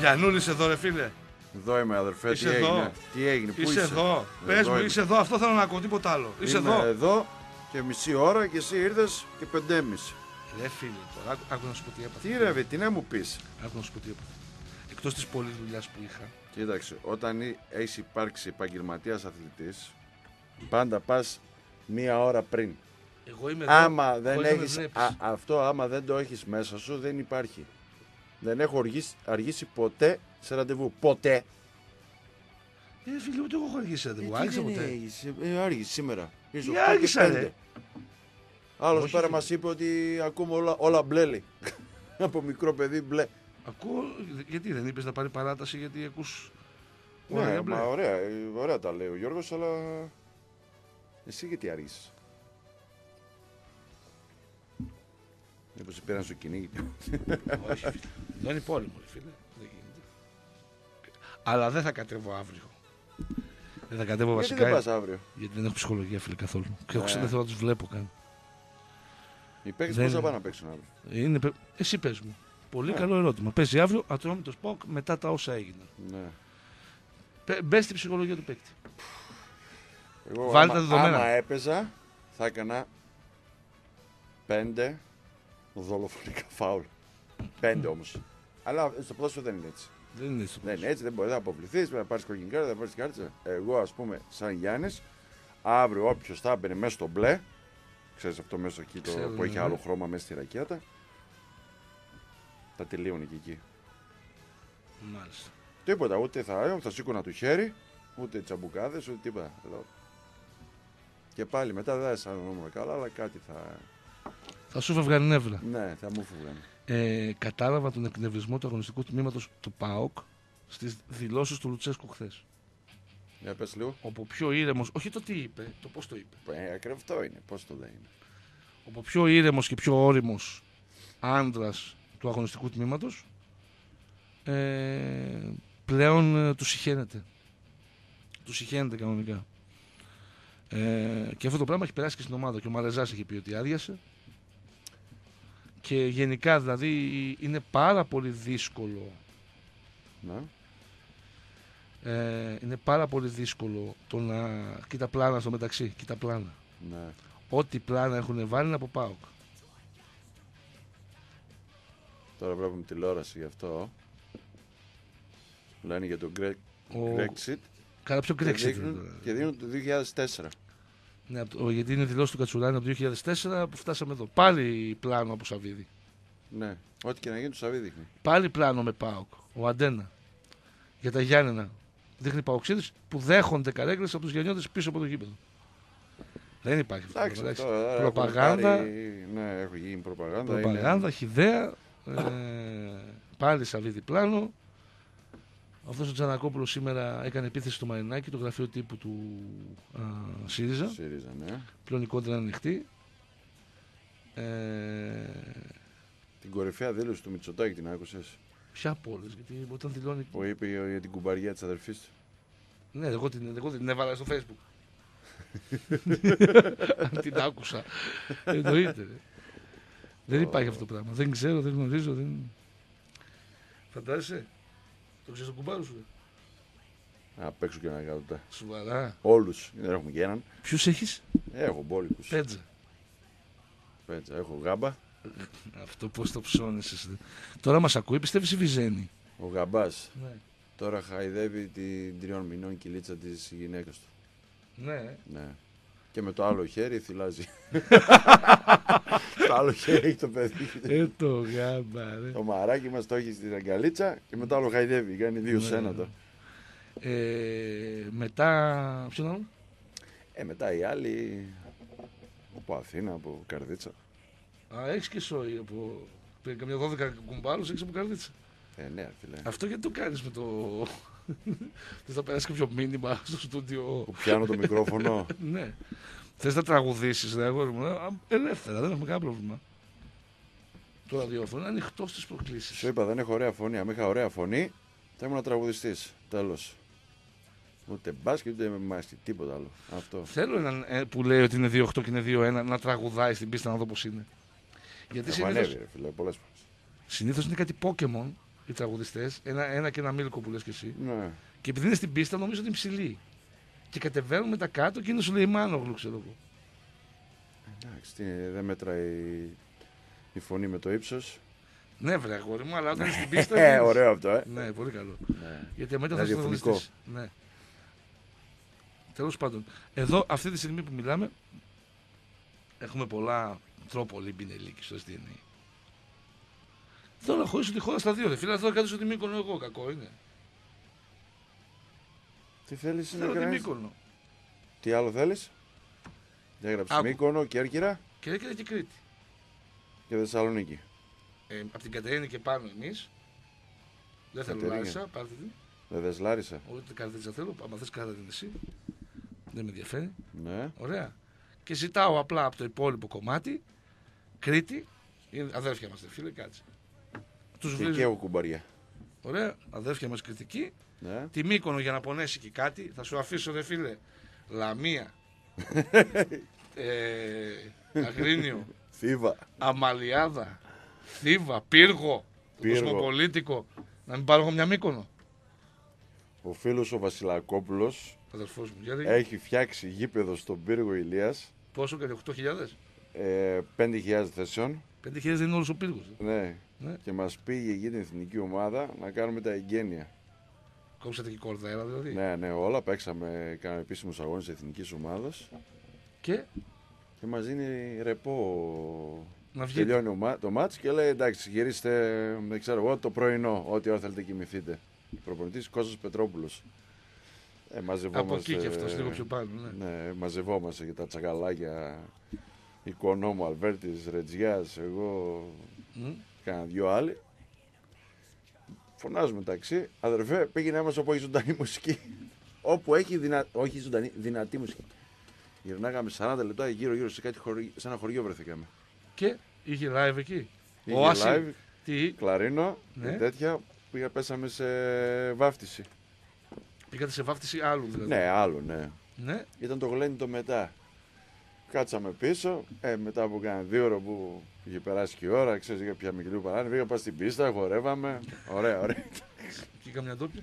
Γιαννούλης είσαι εδώ, ρε φίλε. Εδώ είμαι αδερφέ, Είσαι τι εδώ. έγινε. Τι έγινε, πού είσαι, είσαι; εδώ. Πες μου, είμαι. είσαι εδώ. Αυτό θέλω να ακούω, τίποτα άλλο. Είσαι Είμαι εδώ. εδώ και μισή ώρα και εσύ ήρθες και πεντέμιση. Ρε φίλε, τώρα άκου, άκου να σου πω τι έπαθα. Τι ρε, βε, τι να μου πεις; Άκου να σου πω τι έπαθα. Εκτός της πολλής δουλειάς που είχα. Κοίταξε, όταν έχεις υπάρξει επαγγελματίας αθλητής, πάντα πας μία ώρα πριν. Εγώ είμαι εδώ. Άμα χωρίς δεν να με έχεις, βλέπεις. α, αυτό άμα δεν το έχεις μέσα σου δεν υπάρχει. Δεν έχω αργήσει, αργήσει ποτέ σε ραντεβού. Ποτέ. Ε, φίλε, ούτε εγώ έχω αργήσει Ε, ραντεβού. τι Άρχισα δεν ποτέ. έχεις, ε, άργησε σήμερα. Είσαι Τι 8 και άργησα, 5. ρε. Άλλος Όχι, πέρα φίλε. μας είπε ότι ακούμε όλα, όλα μπλέλι. Από μικρό παιδί μπλε. Ακούω, γιατί δεν είπες να πάρει παράταση, γιατί ακούς. Ναι, μα ωραία, ε, ωραία τα λέει ο Γιώργος, αλλά εσύ γιατί άργησες. Μήπως σε πήραν στο κυνήγι. Όχι, φίλε. Δεν είναι πόλεμο, ρε φίλε. Δεν γίνεται. Αλλά δεν θα κατέβω αύριο. Δεν θα κατέβω Γιατί βασικά. δεν πας αύριο; Γιατί δεν έχω ψυχολογία, φίλε, καθόλου. Και έχω Ε. δεν θέλω να τους βλέπω καν. Οι παίκτες Δεν πώς θα είναι. πάνε να παίξουν αύριο; Είναι... πε- Εσύ πες μου. Πολύ Ναι. καλό ερώτημα. Παίζει αύριο ατρόμητος Σποκ μετά τα όσα έγιναν. Ναι. Μπες στην ψυχολογία του παίκτη. Εγώ Βάλτε άμα, τα δεδομένα. άμα έπαιζα, θα έκανα πέντε δολοφονικά φάουλ. Πέντε όμως. Αλλά στο ποδόσφαιρο δεν είναι έτσι. Δεν είναι έτσι. το Δεν είναι έτσι, δεν μπορείς να αποβληθείς, πρέπει να πάρεις κόκκινη κάρτα, θα πάρεις κάρτα. Εγώ, ας πούμε, σαν Γιάννης, αύριο όποιος θα έμπαινε μέσα στο μπλε, ξέρεις αυτό μέσα εκεί το, Ξέρω, που ναι, έχει ναι. άλλο χρώμα μέσα στη ρακέτα, θα τελείωνε και εκεί. Μάλιστα. Τίποτα, ούτε θα, θα σήκωνα το χέρι, ούτε τσαμπουκάδες, ούτε τίποτα. Λέω. Και πάλι μετά δεν θα αισθανόμουν καλά, αλλά κάτι θα. Θα σου φεύγαν νεύρα. Ναι, θα μου φύγανε. Ε, κατάλαβα τον εκνευρισμό του αγωνιστικού τμήματος του ΠΑΟΚ στις δηλώσεις του Λουτσέσκου χθες. Για πες λίγο. Όπου πιο ήρεμος, όχι το τι είπε, το πώς το είπε. Ε, ακριβώς αυτό είναι, πώς το λέει. Όπου πιο ήρεμος και πιο όριμος άντρας του αγωνιστικού τμήματος ε, πλέον ε, του συχαίνεται. Του συχαίνεται κανονικά. Ε, και αυτό το πράγμα έχει περάσει και στην ομάδα. Και ο Μαρεζάς έχει πει ότι άδειασε. Και γενικά δηλαδή είναι πάρα πολύ δύσκολο Ναι. ε, είναι πάρα πολύ δύσκολο το να. Κοίτα πλάνα στο μεταξύ. Κοίτα πλάνα. ναι. Ό,τι πλάνα έχουν βάλει είναι από ΠΑΟΚ. Τώρα βλέπουμε τηλεόραση γι' αυτό. Λένε για τον Greg, Ο... Brexit Κάνα πιο και κρέξι. δείχνουν, και δίνουν το 2004. Ναι, από το- γιατί είναι δηλώσεις του Κατσουράνη από το 2004 που φτάσαμε εδώ. Πάλι πλάνο από Σαββίδη. Ναι, ό,τι και να γίνει του Σαββί δείχνει. Πάλι πλάνο με ΠΑΟΚ. Ο Αντένα. Για τα Γιάννενα. Δείχνει Παοξίδης που δέχονται καρέκλες από τους γεννιώτε πίσω από το γήπεδο. Δεν υπάρχει αυτό. Εντάξει, εντάξει. τώρα έχουν Προπαγάνδα. πάρει- ναι, έχω γίνει προπαγάνδα. Προπαγάνδα, χιδέα. Ε, πάλι Σαββίδη πλάνο. Αυτός ο Τζανακόπουλος σήμερα έκανε επίθεση στο Μαρινάκι, το γραφείο τύπου του α, ΣΥΡΙΖΑ. Είναι... ΣΥΡΙΖΑ, ναι. Πλέον η κόντρα είναι ανοιχτή. Ε, Την κορυφαία δήλωση του Μητσοτάκη την άκουσες; ποια από όλες, γιατί όταν δηλώνει. Που είπε για την κουμπαριά της αδερφής του. Ναι, εγώ την, εγώ την έβαλα στο facebook. Αν την άκουσα. Εννοείται. ρε. Δεν υπάρχει αυτό το πράγμα. Δεν ξέρω, δεν γνωρίζω. Δεν... Φαντάζεσαι; Το ξέρεις τον κουμπάρο σου. ρε. Να παίξω και ένα εκατοτά. Σοβαρά. Όλους. Δεν έχουμε και έναν. Ποιους έχεις, Έχω μπόλικους. Πέτζα. Έχω γάμπα. Αυτό πώς το ψώνεσαι. Τώρα μας ακούει, πιστεύεις η Βιζένη. Ο γαμπάς Ναι. τώρα χαϊδεύει την τριών μηνών κυλίτσα της γυναίκας του. Ναι. Ναι. Και με το άλλο χέρι θυλάζει. το άλλο χέρι έχει το παιδί. Ε, το γάμπα, ρε. Το μαράκι μας το έχει στην αγκαλίτσα και με το άλλο χαϊδεύει. Κάνει δύο Ναι. σένα το. Ε, μετά. Ποιον άλλο; Ε, μετά οι άλλοι από Αθήνα, από Καρδίτσα. Α, έχεις και σόι από. Πήρε καμιά 12 κουμπάλους, έχεις από καρδίτσα. Ε, ναι, φίλε. Αυτό γιατί το κάνεις με το. Δεν θα περάσει κάποιο μήνυμα στο στούντιο; Που πιάνω το μικρόφωνο. ναι. Θες να τραγουδήσεις, ρε αγόρι μου. Α, Ελεύθερα, δεν έχουμε κανένα πρόβλημα. Το ραδιόφωνο είναι ανοιχτό στις προκλήσεις. Σου είπα, δεν έχω ωραία φωνή. Αν είχα ωραία φωνή, θα ήμουν τραγουδιστής. Τέλος. Ούτε μπάσκετ, ούτε μάσκετ, τίποτα άλλο. Αυτό. Θέλω έναν ε, που λέει ότι είναι 2-8 και είναι 2-1 να τραγουδάει στην πίστα να δω πώς είναι. Γιατί Έχω ανέβει, συνήθω ρε φίλε, πολλές φορές. συνήθως είναι κάτι Pokemon οι τραγουδιστές, ένα, ένα και ένα μίλκο που λες και εσύ. Ναι. Και επειδή είναι στην πίστα, νομίζω ότι είναι ψηλή. Και κατεβαίνουν μετά κάτω και είναι σου λέει Μάνογλου, ξέρω εγώ. Εντάξει, τι, δεν μετράει η φωνή με το ύψος. Ναι, βρε αγόρι μου, αλλά όταν είναι στην πίστα. Ε, βγαίνεις. ωραίο αυτό, ε. Ναι, πολύ καλό. Ναι. Γιατί μετά θα Ραδιοφωνικό. τραγουδιστείς. Ναι. Τέλος πάντων, εδώ αυτή τη στιγμή που μιλάμε, έχουμε πολλά τρόπο μπινελίκη στο SDNA. Θέλω να χωρίσω τη χώρα στα δύο. Δε φίλε, θέλω να κρατήσω τη Μύκονο εγώ. Κακό είναι. Τι θέλεις να Θέλω τη κάνει. Μύκονο. Τι άλλο θέλεις; Έγραψες Άκου. Μύκονο, Κέρκυρα; Και έκανα και Κρήτη. και Θεσσαλονίκη. Ε, από την Κατερίνη και πάνω εμείς. Δεν θέλω Κατερίνη. Λάρισα, πάρτε την. Δεν δες Λάρισα. Ούτε Καρδίτσα θέλω. Άμα θες κράτα την εσύ. Δεν με ενδιαφέρει. Ναι. Ωραία. Και ζητάω απλά από το υπόλοιπο κομμάτι Κρήτη. Είναι αδέρφια μας, φίλε, κάτσε. Τους Και, βρίζω. και εγώ κουμπαριά. Ωραία, αδέρφια μας κριτική. Ναι. Τη Μύκονο για να πονέσει και κάτι. Θα σου αφήσω, ρε φίλε, Λαμία. ε, Αγρίνιο. Θήβα. Αμαλιάδα. Θήβα. Πύργο. Πύργο. Κοσμοπολίτικο. Να μην πάρω εγώ μια Μύκονο. Ο φίλος ο Βασιλακόπουλος Αδερφός μου. Γιατί; έχει φτιάξει γήπεδο στον πύργο Ηλίας πόσο κάνει, 8.000. ε, 5.000 θέσεων. 5.000 δεν είναι όλος ο πύργος. Ναι. Ναι. Και μας πήγε για την εθνική ομάδα να κάνουμε τα εγγένεια. Κόψατε και κορδέλα δηλαδή. Ναι, ναι, όλα παίξαμε, κάναμε επίσημους αγώνες της εθνικής ομάδας Και; Και μας δίνει ρεπό να βγείτε. Τελειώνει ο μα- το μάτς και λέει εντάξει γυρίστε δεν ξέρω εγώ το πρωινό ό,τι ώρα θέλετε κοιμηθείτε. Προπονητής Κώστας Πετρόπουλος. Ε, μαζευόμαστε, Από εκεί και αυτός λίγο πιο πάνω. Ναι. Ναι, μαζευόμαστε για τα τσακαλάκια. Οικονόμου, Αλβέρτης, Ρετζιάς, εγώ, Μμ. κάνα δυο άλλοι. Φωνάζουμε ταξί. Αδερφέ, πήγαινε μας όπου έχει ζωντανή μουσική. όπου έχει δυνα... όχι ζωντανή, δυνατή μουσική. Γυρνάγαμε 40 λεπτά γύρω-γύρω σε, κάτι χωρί... σε ένα χωριό βρεθήκαμε. Και είχε live εκεί. Είχε Όαση. live, Τι, κλαρίνο Ναι. και τέτοια. Πήγα, πέσαμε σε βάφτιση. πήγατε σε βάφτιση άλλου δηλαδή. Ναι, άλλο, ναι. Ναι. Ήταν το γλένι μετά. Κάτσαμε πίσω. Ε, μετά από κάνα δύο ώρα που είχε περάσει και η ώρα, ξέρεις για ποια μικρή παράνοια. Πήγα πάω στην πίστα, χορεύαμε. Ωραία, ωραία. Και καμιά ντόπια.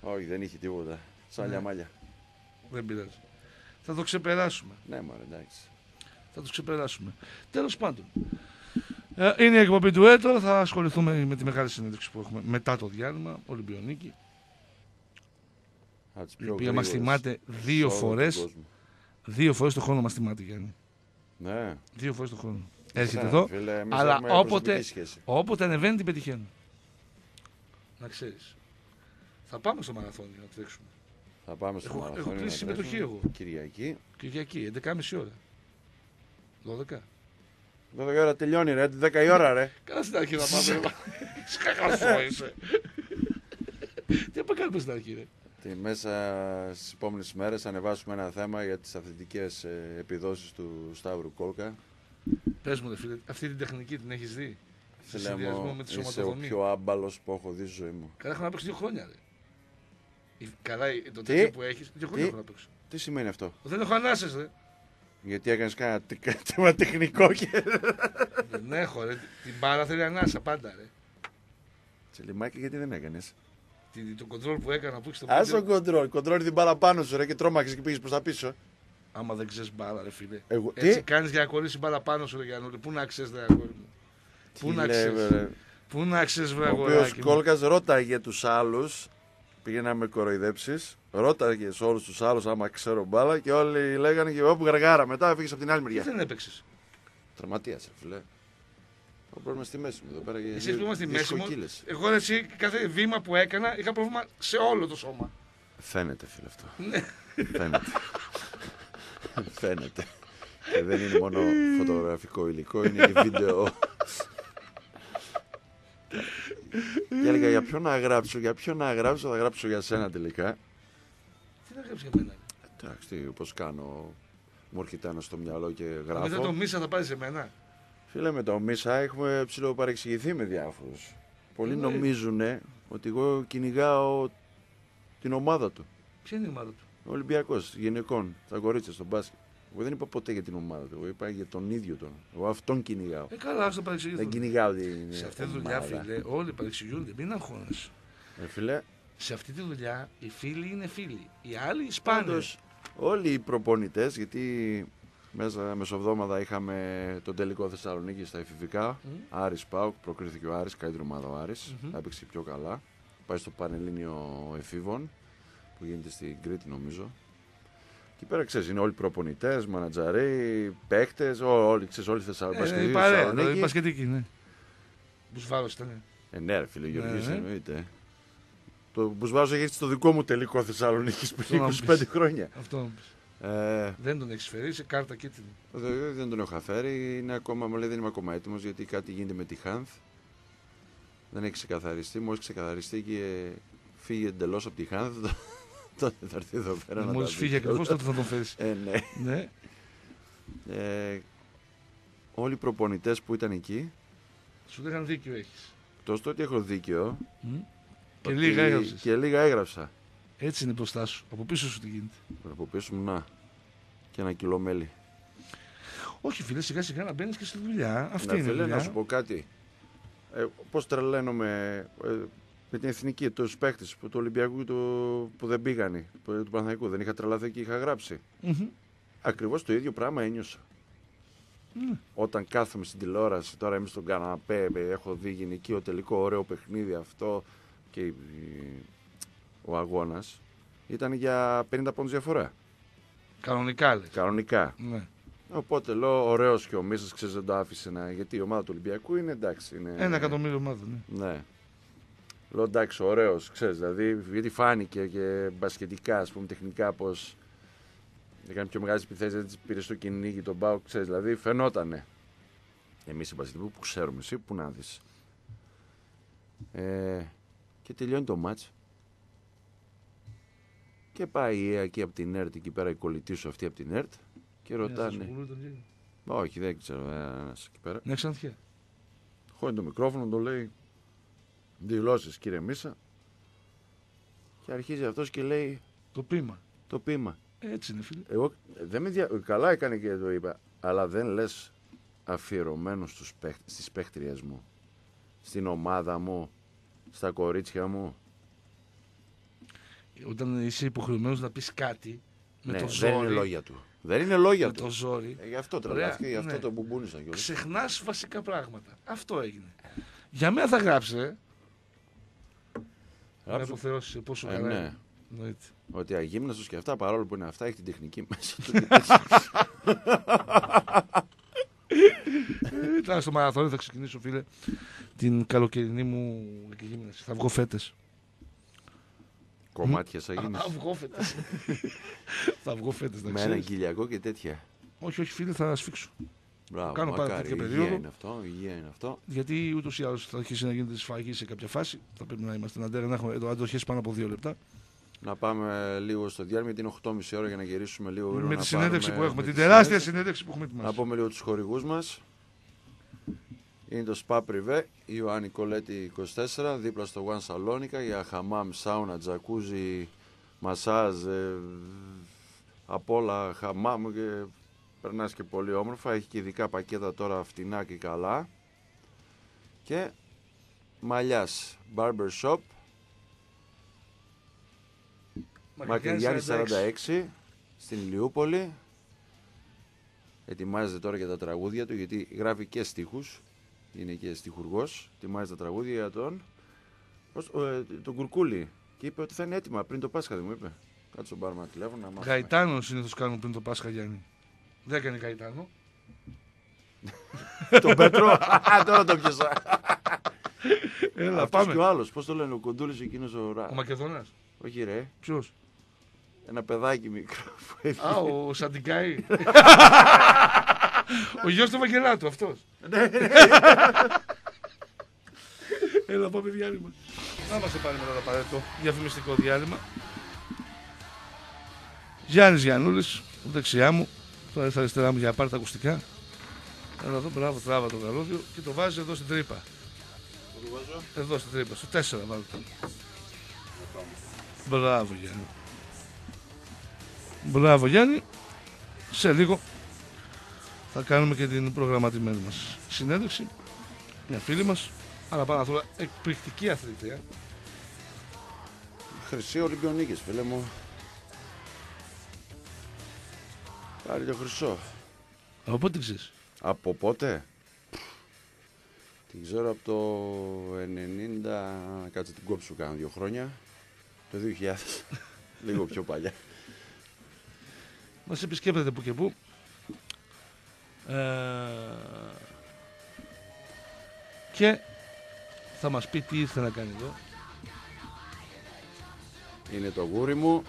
Όχι, δεν είχε τίποτα. Σαν Ναι. λιαμάλια. Δεν πειράζει. Θα το ξεπεράσουμε. Ναι, μωρέ, εντάξει. Θα το ξεπεράσουμε. Τέλος πάντων. Ε, είναι η εκπομπή του έτο. Θα ασχοληθούμε με τη μεγάλη συνέντευξη που έχουμε μετά το διάλειμμα. Ολυμπιονίκη. Από τις Η πιο οποία μας γρήγορες θυμάται δύο σε όλο τον φορέ. κόσμο. Δύο φορές το χρόνο μας θυμάται, Γιάννη. Ναι. Δύο φορές το χρόνο. Έρχεται Ναι, εδώ. φίλε, εμείς αλλά έχουμε όποτε- προσωπική σχέση. Όποτε ανεβαίνει την πετυχαίνω. Να ξέρεις. Θα πάμε στο μαραθώνιο να τρέξουμε. Θα πάμε στο Έχω- έχω μαραθώνιο. κλείσει να συμμετοχή τρέξουμε. εγώ. Κυριακή. Κυριακή, 11.30 ώρα. 12. 12 η ώρα τελειώνει, ρε. 10 η ώρα, ρε. Καλά στην αρχή να πάμε. Σκακασό είσαι. Τι θα κάνουμε στην αρχή, ρε. Τι μέσα στις επόμενες μέρες θα ανεβάσουμε ένα θέμα για τις αθλητικές επιδόσεις του Σταύρου Κόλκα. Πες μου, ρε φίλε, αυτή την τεχνική την έχεις δει; Σε Φίλε συνδυασμό μου, με τη είσαι ο σωματοδομή. πιο άμπαλος που έχω δει στη ζωή μου. Καλά, έχω να παίξει δύο χρόνια, ρε. Η- Καλά, το Τι; τέτοιο που έχεις, δύο χρόνια Τι; έχω να παίξω. Τι σημαίνει αυτό, Δεν έχω ανάσες, ρε. Γιατί έκανες κανένα τε- θέμα τεχνικό και. Δεν έχω, ρε. Την μπάλα θέλει ανάσα πάντα, ρε. Τσελιμάκι, γιατί δεν έκανες; Τι- Το κοντρόλ που έκανα που έχεις στο Άσο πέντε, κοντρόλ, κοντρόλ την μπάλα πάνω σου ρε και τρόμαξες και πήγες προς τα πίσω. Άμα δεν ξέρεις μπάλα, ρε φίλε. Εγώ, Έτσι τι, κάνεις για να κολλήσεις μπάλα πάνω σου, ρε Γιάννουλη. Πού να ξέρεις, ρε αγόρι μου. Πού τι να λέμε, ξέρεις; ρε. Πού να ξέρεις, βρε Ο οποίος αγοράκι. μου; Κόλκας ρώταγε τους άλλους, πήγε να με κοροϊδέψεις, ρώταγε σε όλους τους άλλους άμα ξέρω μπάλα και όλοι λέγανε και εγώ που γαργάρα. Μετά έφυγες από την άλλη Γιατί μεριά. δεν έπαιξες; Τραυματίας, φίλε. Το πρόβλημα στη μέση μου εδώ πέρα. Εσύ πρόβλημα στη μέση μου; σκοκύλες. Εγώ ρε, εσύ, κάθε βήμα που έκανα είχα πρόβλημα σε όλο το σώμα. Φαίνεται, φίλε αυτό. Ναι. Φαίνεται. Φαίνεται. Και δεν είναι μόνο φωτογραφικό υλικό, είναι και βίντεο. και έλεγα για ποιο να γράψω, για ποιο να γράψω, θα γράψω για σένα τελικά. Τι να γράψεις για μένα; ρε. Εντάξει, τι, πώς κάνω, μου έρχεται ένα στο μυαλό και Μετά γράφω. το μίσα θα πάρεις σε μένα. Φίλε, με το Μίσα έχουμε ψηλοπαρεξηγηθεί με διάφορους. Πολλοί Ε, νομίζουν ότι εγώ κυνηγάω την ομάδα του. Ποια είναι η ομάδα του; Ο Ολυμπιακός, γυναικών, τα κορίτσια στο μπάσκετ. Εγώ δεν είπα ποτέ για την ομάδα του. Εγώ είπα για τον ίδιο τον. Εγώ αυτόν κυνηγάω. Ε, καλά, ας το Δεν παρεξηγηθούν. κυνηγάω την. Σε αυτή τη δουλειά, ομάδα. φίλε, όλοι παρεξηγούνται. Μην αγχώνεσαι. Ε, φίλε, Σε αυτή τη δουλειά οι φίλοι είναι φίλοι. Οι άλλοι σπάνε. Πάντως, όλοι οι προπονητές, γιατί μέσα μεσοβδόμαδα είχαμε τον τελικό Θεσσαλονίκη στα εφηβικά. Μμ. Άρης Πάουκ, προκρίθηκε ο Άρης, καλύτερη ομάδα ο Άρης. Μμμ. Έπαιξε πιο καλά. Πάει στο Πανελλήνιο Εφήβων, που γίνεται στην Κρήτη νομίζω. Και πέρα ξέρεις, είναι όλοι προπονητές, μανατζαροί, παίχτες, όλοι, ξέρεις, όλοι Θεσσα- Ε, Μπασκετική η παρέα, Θεσσαλονίκη. δηλαδή, μπασκετική, ναι. Μπουσβάρος ήταν. Ε, ναι, ρε φίλε, Γεωργής, ναι. εννοείται. Το Μπουσβάζο έχει έρθει στο δικό μου τελικό Θεσσαλονίκης πριν να 25 πεις. χρόνια. Αυτό μου πεις. Ε, Δεν τον έχεις φέρει, σε κάρτα κίτρινη. Δε- Δεν τον έχω φέρει. Είναι ακόμα, μου λέει δεν είμαι ακόμα έτοιμος γιατί κάτι γίνεται με τη Χάνθ. Δεν έχει ξεκαθαριστεί. Μόλι ξεκαθαριστεί και φύγει εντελώς από τη Χάνθ, τότε θα έρθει εδώ πέρα να Μόλις τα δει φύγει ακριβώς κιόλας. τότε θα τον φέρεις. Ε, ναι. ναι. Ε, όλοι οι προπονητές που ήταν εκεί, Σου λέγανε δίκιο έχεις. εκτό το ότι έχω δίκαιο. Και ότι- λίγα έγραψες. Και λίγα έγραψα. Έτσι είναι μπροστά σου. Από πίσω σου τι γίνεται. Από πίσω μου να. Και ένα κιλό μέλι. Όχι, φίλε, σιγά σιγά να μπαίνεις και στη δουλειά. Αυτή Να είναι η φίλε, δουλειά. να σου πω κάτι. Ε, Πώς τρελαίνομαι ε, με την εθνική, τους παίχτε του Ολυμπιακού του, που δεν πήγανε, που- του Παναθαϊκού. Δεν είχα τρελαθεί και είχα γράψει. Μμμ. Ακριβώς το ίδιο πράγμα ένιωσα. Ναι. Όταν κάθομαι στην τηλεόραση, τώρα είμαι στον καναπέ, ε, έχω δει γυναικείο τελικό, ωραίο παιχνίδι αυτό και η- ο αγώνας ήταν για 50 πόντους διαφορά. Κανονικά λες. Κανονικά. Ναι. Οπότε λέω, ωραίος και ο Μίσας ξέρεις δεν το άφησε να. Γιατί η ομάδα του Ολυμπιακού είναι εντάξει. Είναι... Ένα εκατομμύριο ομάδα. Ναι. Ναι. Λέω εντάξει, ωραίος, ξέρεις. Δηλαδή, γιατί φάνηκε και μπασκετικά, ας πούμε, τεχνικά πως. Έκανε πιο μεγάλες επιθέσεις, δεν τι πήρε στο κυνήγι τον Μπάουκ, ξέρεις. Δηλαδή, φαινότανε. Εμείς οι μπασκετικοί που ξέρουμε, εσύ που να δεις. Ε, και τελειώνει το μάτς. Και πάει η ΕΑ εκεί από την ΕΡΤ, εκεί πέρα η κολλητής σου αυτή από την ΕΡΤ. Και ρωτάνε. Όχι, δεν ξέρω, ένας εκεί πέρα. Ναι, ξανθιά. Χώνει το μικρόφωνο, το λέει δηλώσεις κύριε Μίσα και αρχίζει αυτός και λέει Το πείμα. το πείμα. Έτσι είναι, φίλε. Εγώ δεν με δια... καλά έκανε και το είπα, αλλά δεν λες αφιερωμένος στους παίχ... στις παίχτριες μου, στην ομάδα μου, στα κορίτσια μου. Όταν είσαι υποχρεωμένος να πεις κάτι με ναι, το δεν είναι ζόρι. λόγια του. Δεν είναι λόγια Με του. το ζόρι. Ε, γι' αυτό Ωραία, τρελάθηκα, γι' αυτό ναι. το μπουμπούνισα κιόλας. Ξεχνάς βασικά πράγματα. Αυτό έγινε. Για μένα θα γράψει, ε. Να Γράψω αποθεώσει πόσο Ε, καλά ναι. είναι. Εννοείται. ότι αγύμναστος και αυτά, παρόλο που είναι αυτά, έχει την τεχνική μέσα του. Ε, Ήταν στο μαραθώνιο, θα ξεκινήσω, φίλε, την καλοκαιρινή μου εκγύμναση. Θα βγω φέτες. Κομμάτιας σαν γίνεις. Θα βγω φέτε. θα βγω φέτε, να Με ένα ξέρεις. κοιλιακό και τέτοια. Όχι, όχι, φίλε, θα σφίξω. Μπράβο, Κάνω πάρα μακάρι. τέτοια Υγεία περίοδο. είναι αυτό, υγεία είναι αυτό. Γιατί ούτως ή άλλως θα αρχίσει να γίνεται σφαγή σε κάποια φάση. Θα πρέπει να είμαστε αντέρα να έχουμε αντοχέ πάνω από δύο λεπτά. Να πάμε λίγο στο διάλειμμα, γιατί είναι 8.30 ώρα για να γυρίσουμε λίγο γρήγορα. με να τη συνέντευξη πάρουμε- που έχουμε, με την τη τεράστια συνέντευξη. συνέντευξη που έχουμε Να ετοιμάσει. πούμε λίγο τους χορηγούς μας. Είναι το Spa Privé, Ιωάννη Κολέτη 24, δίπλα στο One Salonica για χαμάμ, σάουνα, τζακούζι, μασάζ, ε, απ' όλα χαμάμ και περνάς και πολύ όμορφα. Έχει και ειδικά πακέτα τώρα φτηνά και καλά. Και Μαλλιάς, Barber Shop, Μακρυγιάννη 46 στην Ηλιούπολη. Ετοιμάζεται τώρα για τα τραγούδια του γιατί γράφει και στίχους. Είναι και στιχουργός. Ετοιμάζει τα τραγούδια για τον, πώς, ε, τον Κουρκούλη. Και είπε ότι θα είναι έτοιμα πριν το Πάσχα, δεν μου είπε. Κάτσε τον πάρουμε ένα τηλέφωνο να μάθουμε. Γαϊτάνο συνήθως κάνουν πριν το Πάσχα Γιάννη. Δεν έκανε Γαϊτάνο. τον Πέτρο. Α, τώρα το πιάσα. Έλα, Αυτός πάμε. και ο άλλος, πώς το λένε, ο Κοντούλης εκείνος ο Ρα. Ο Μακεδόνας. Όχι ρε, Ποιος; ένα παιδάκι μικρό που έφυγε. Α, ο Σαντικάη. ο γιος του Βαγγελάτου, αυτός. Έλα, πάμε διάλειμμα. Να είμαστε πάλι μετά το απαραίτητο διαφημιστικό διάλειμμα. Γιάννης Γιαννούλη, δεξιά μου. Τώρα στα αριστερά μου για να πάρει τα ακουστικά. Έλα εδώ, μπράβο, τράβα το καλώδιο και το βάζει εδώ στην τρύπα. Εδώ στην τρύπα, στο 4 βάλω το. Μπράβο Γιάννη. Μπράβο Γιάννη. σε λίγο θα κάνουμε και την προγραμματισμένη μας συνέντευξη. Μια φίλη μας, αλλά πάρα αυτό εκπληκτική αθλήτρια. Χρυσή Ολυμπιονίκης, φίλε μου. Πάρει το χρυσό. Από πότε την ξέρεις; Από πότε; Την ξέρω από το 90, κάτσε την κόψου κάνα δύο χρόνια. Το 2000, λίγο πιο παλιά. Μας επισκέπτεται που και που. Ε, και θα μας πει τι ήρθε να κάνει εδώ. Είναι το γούρι μου.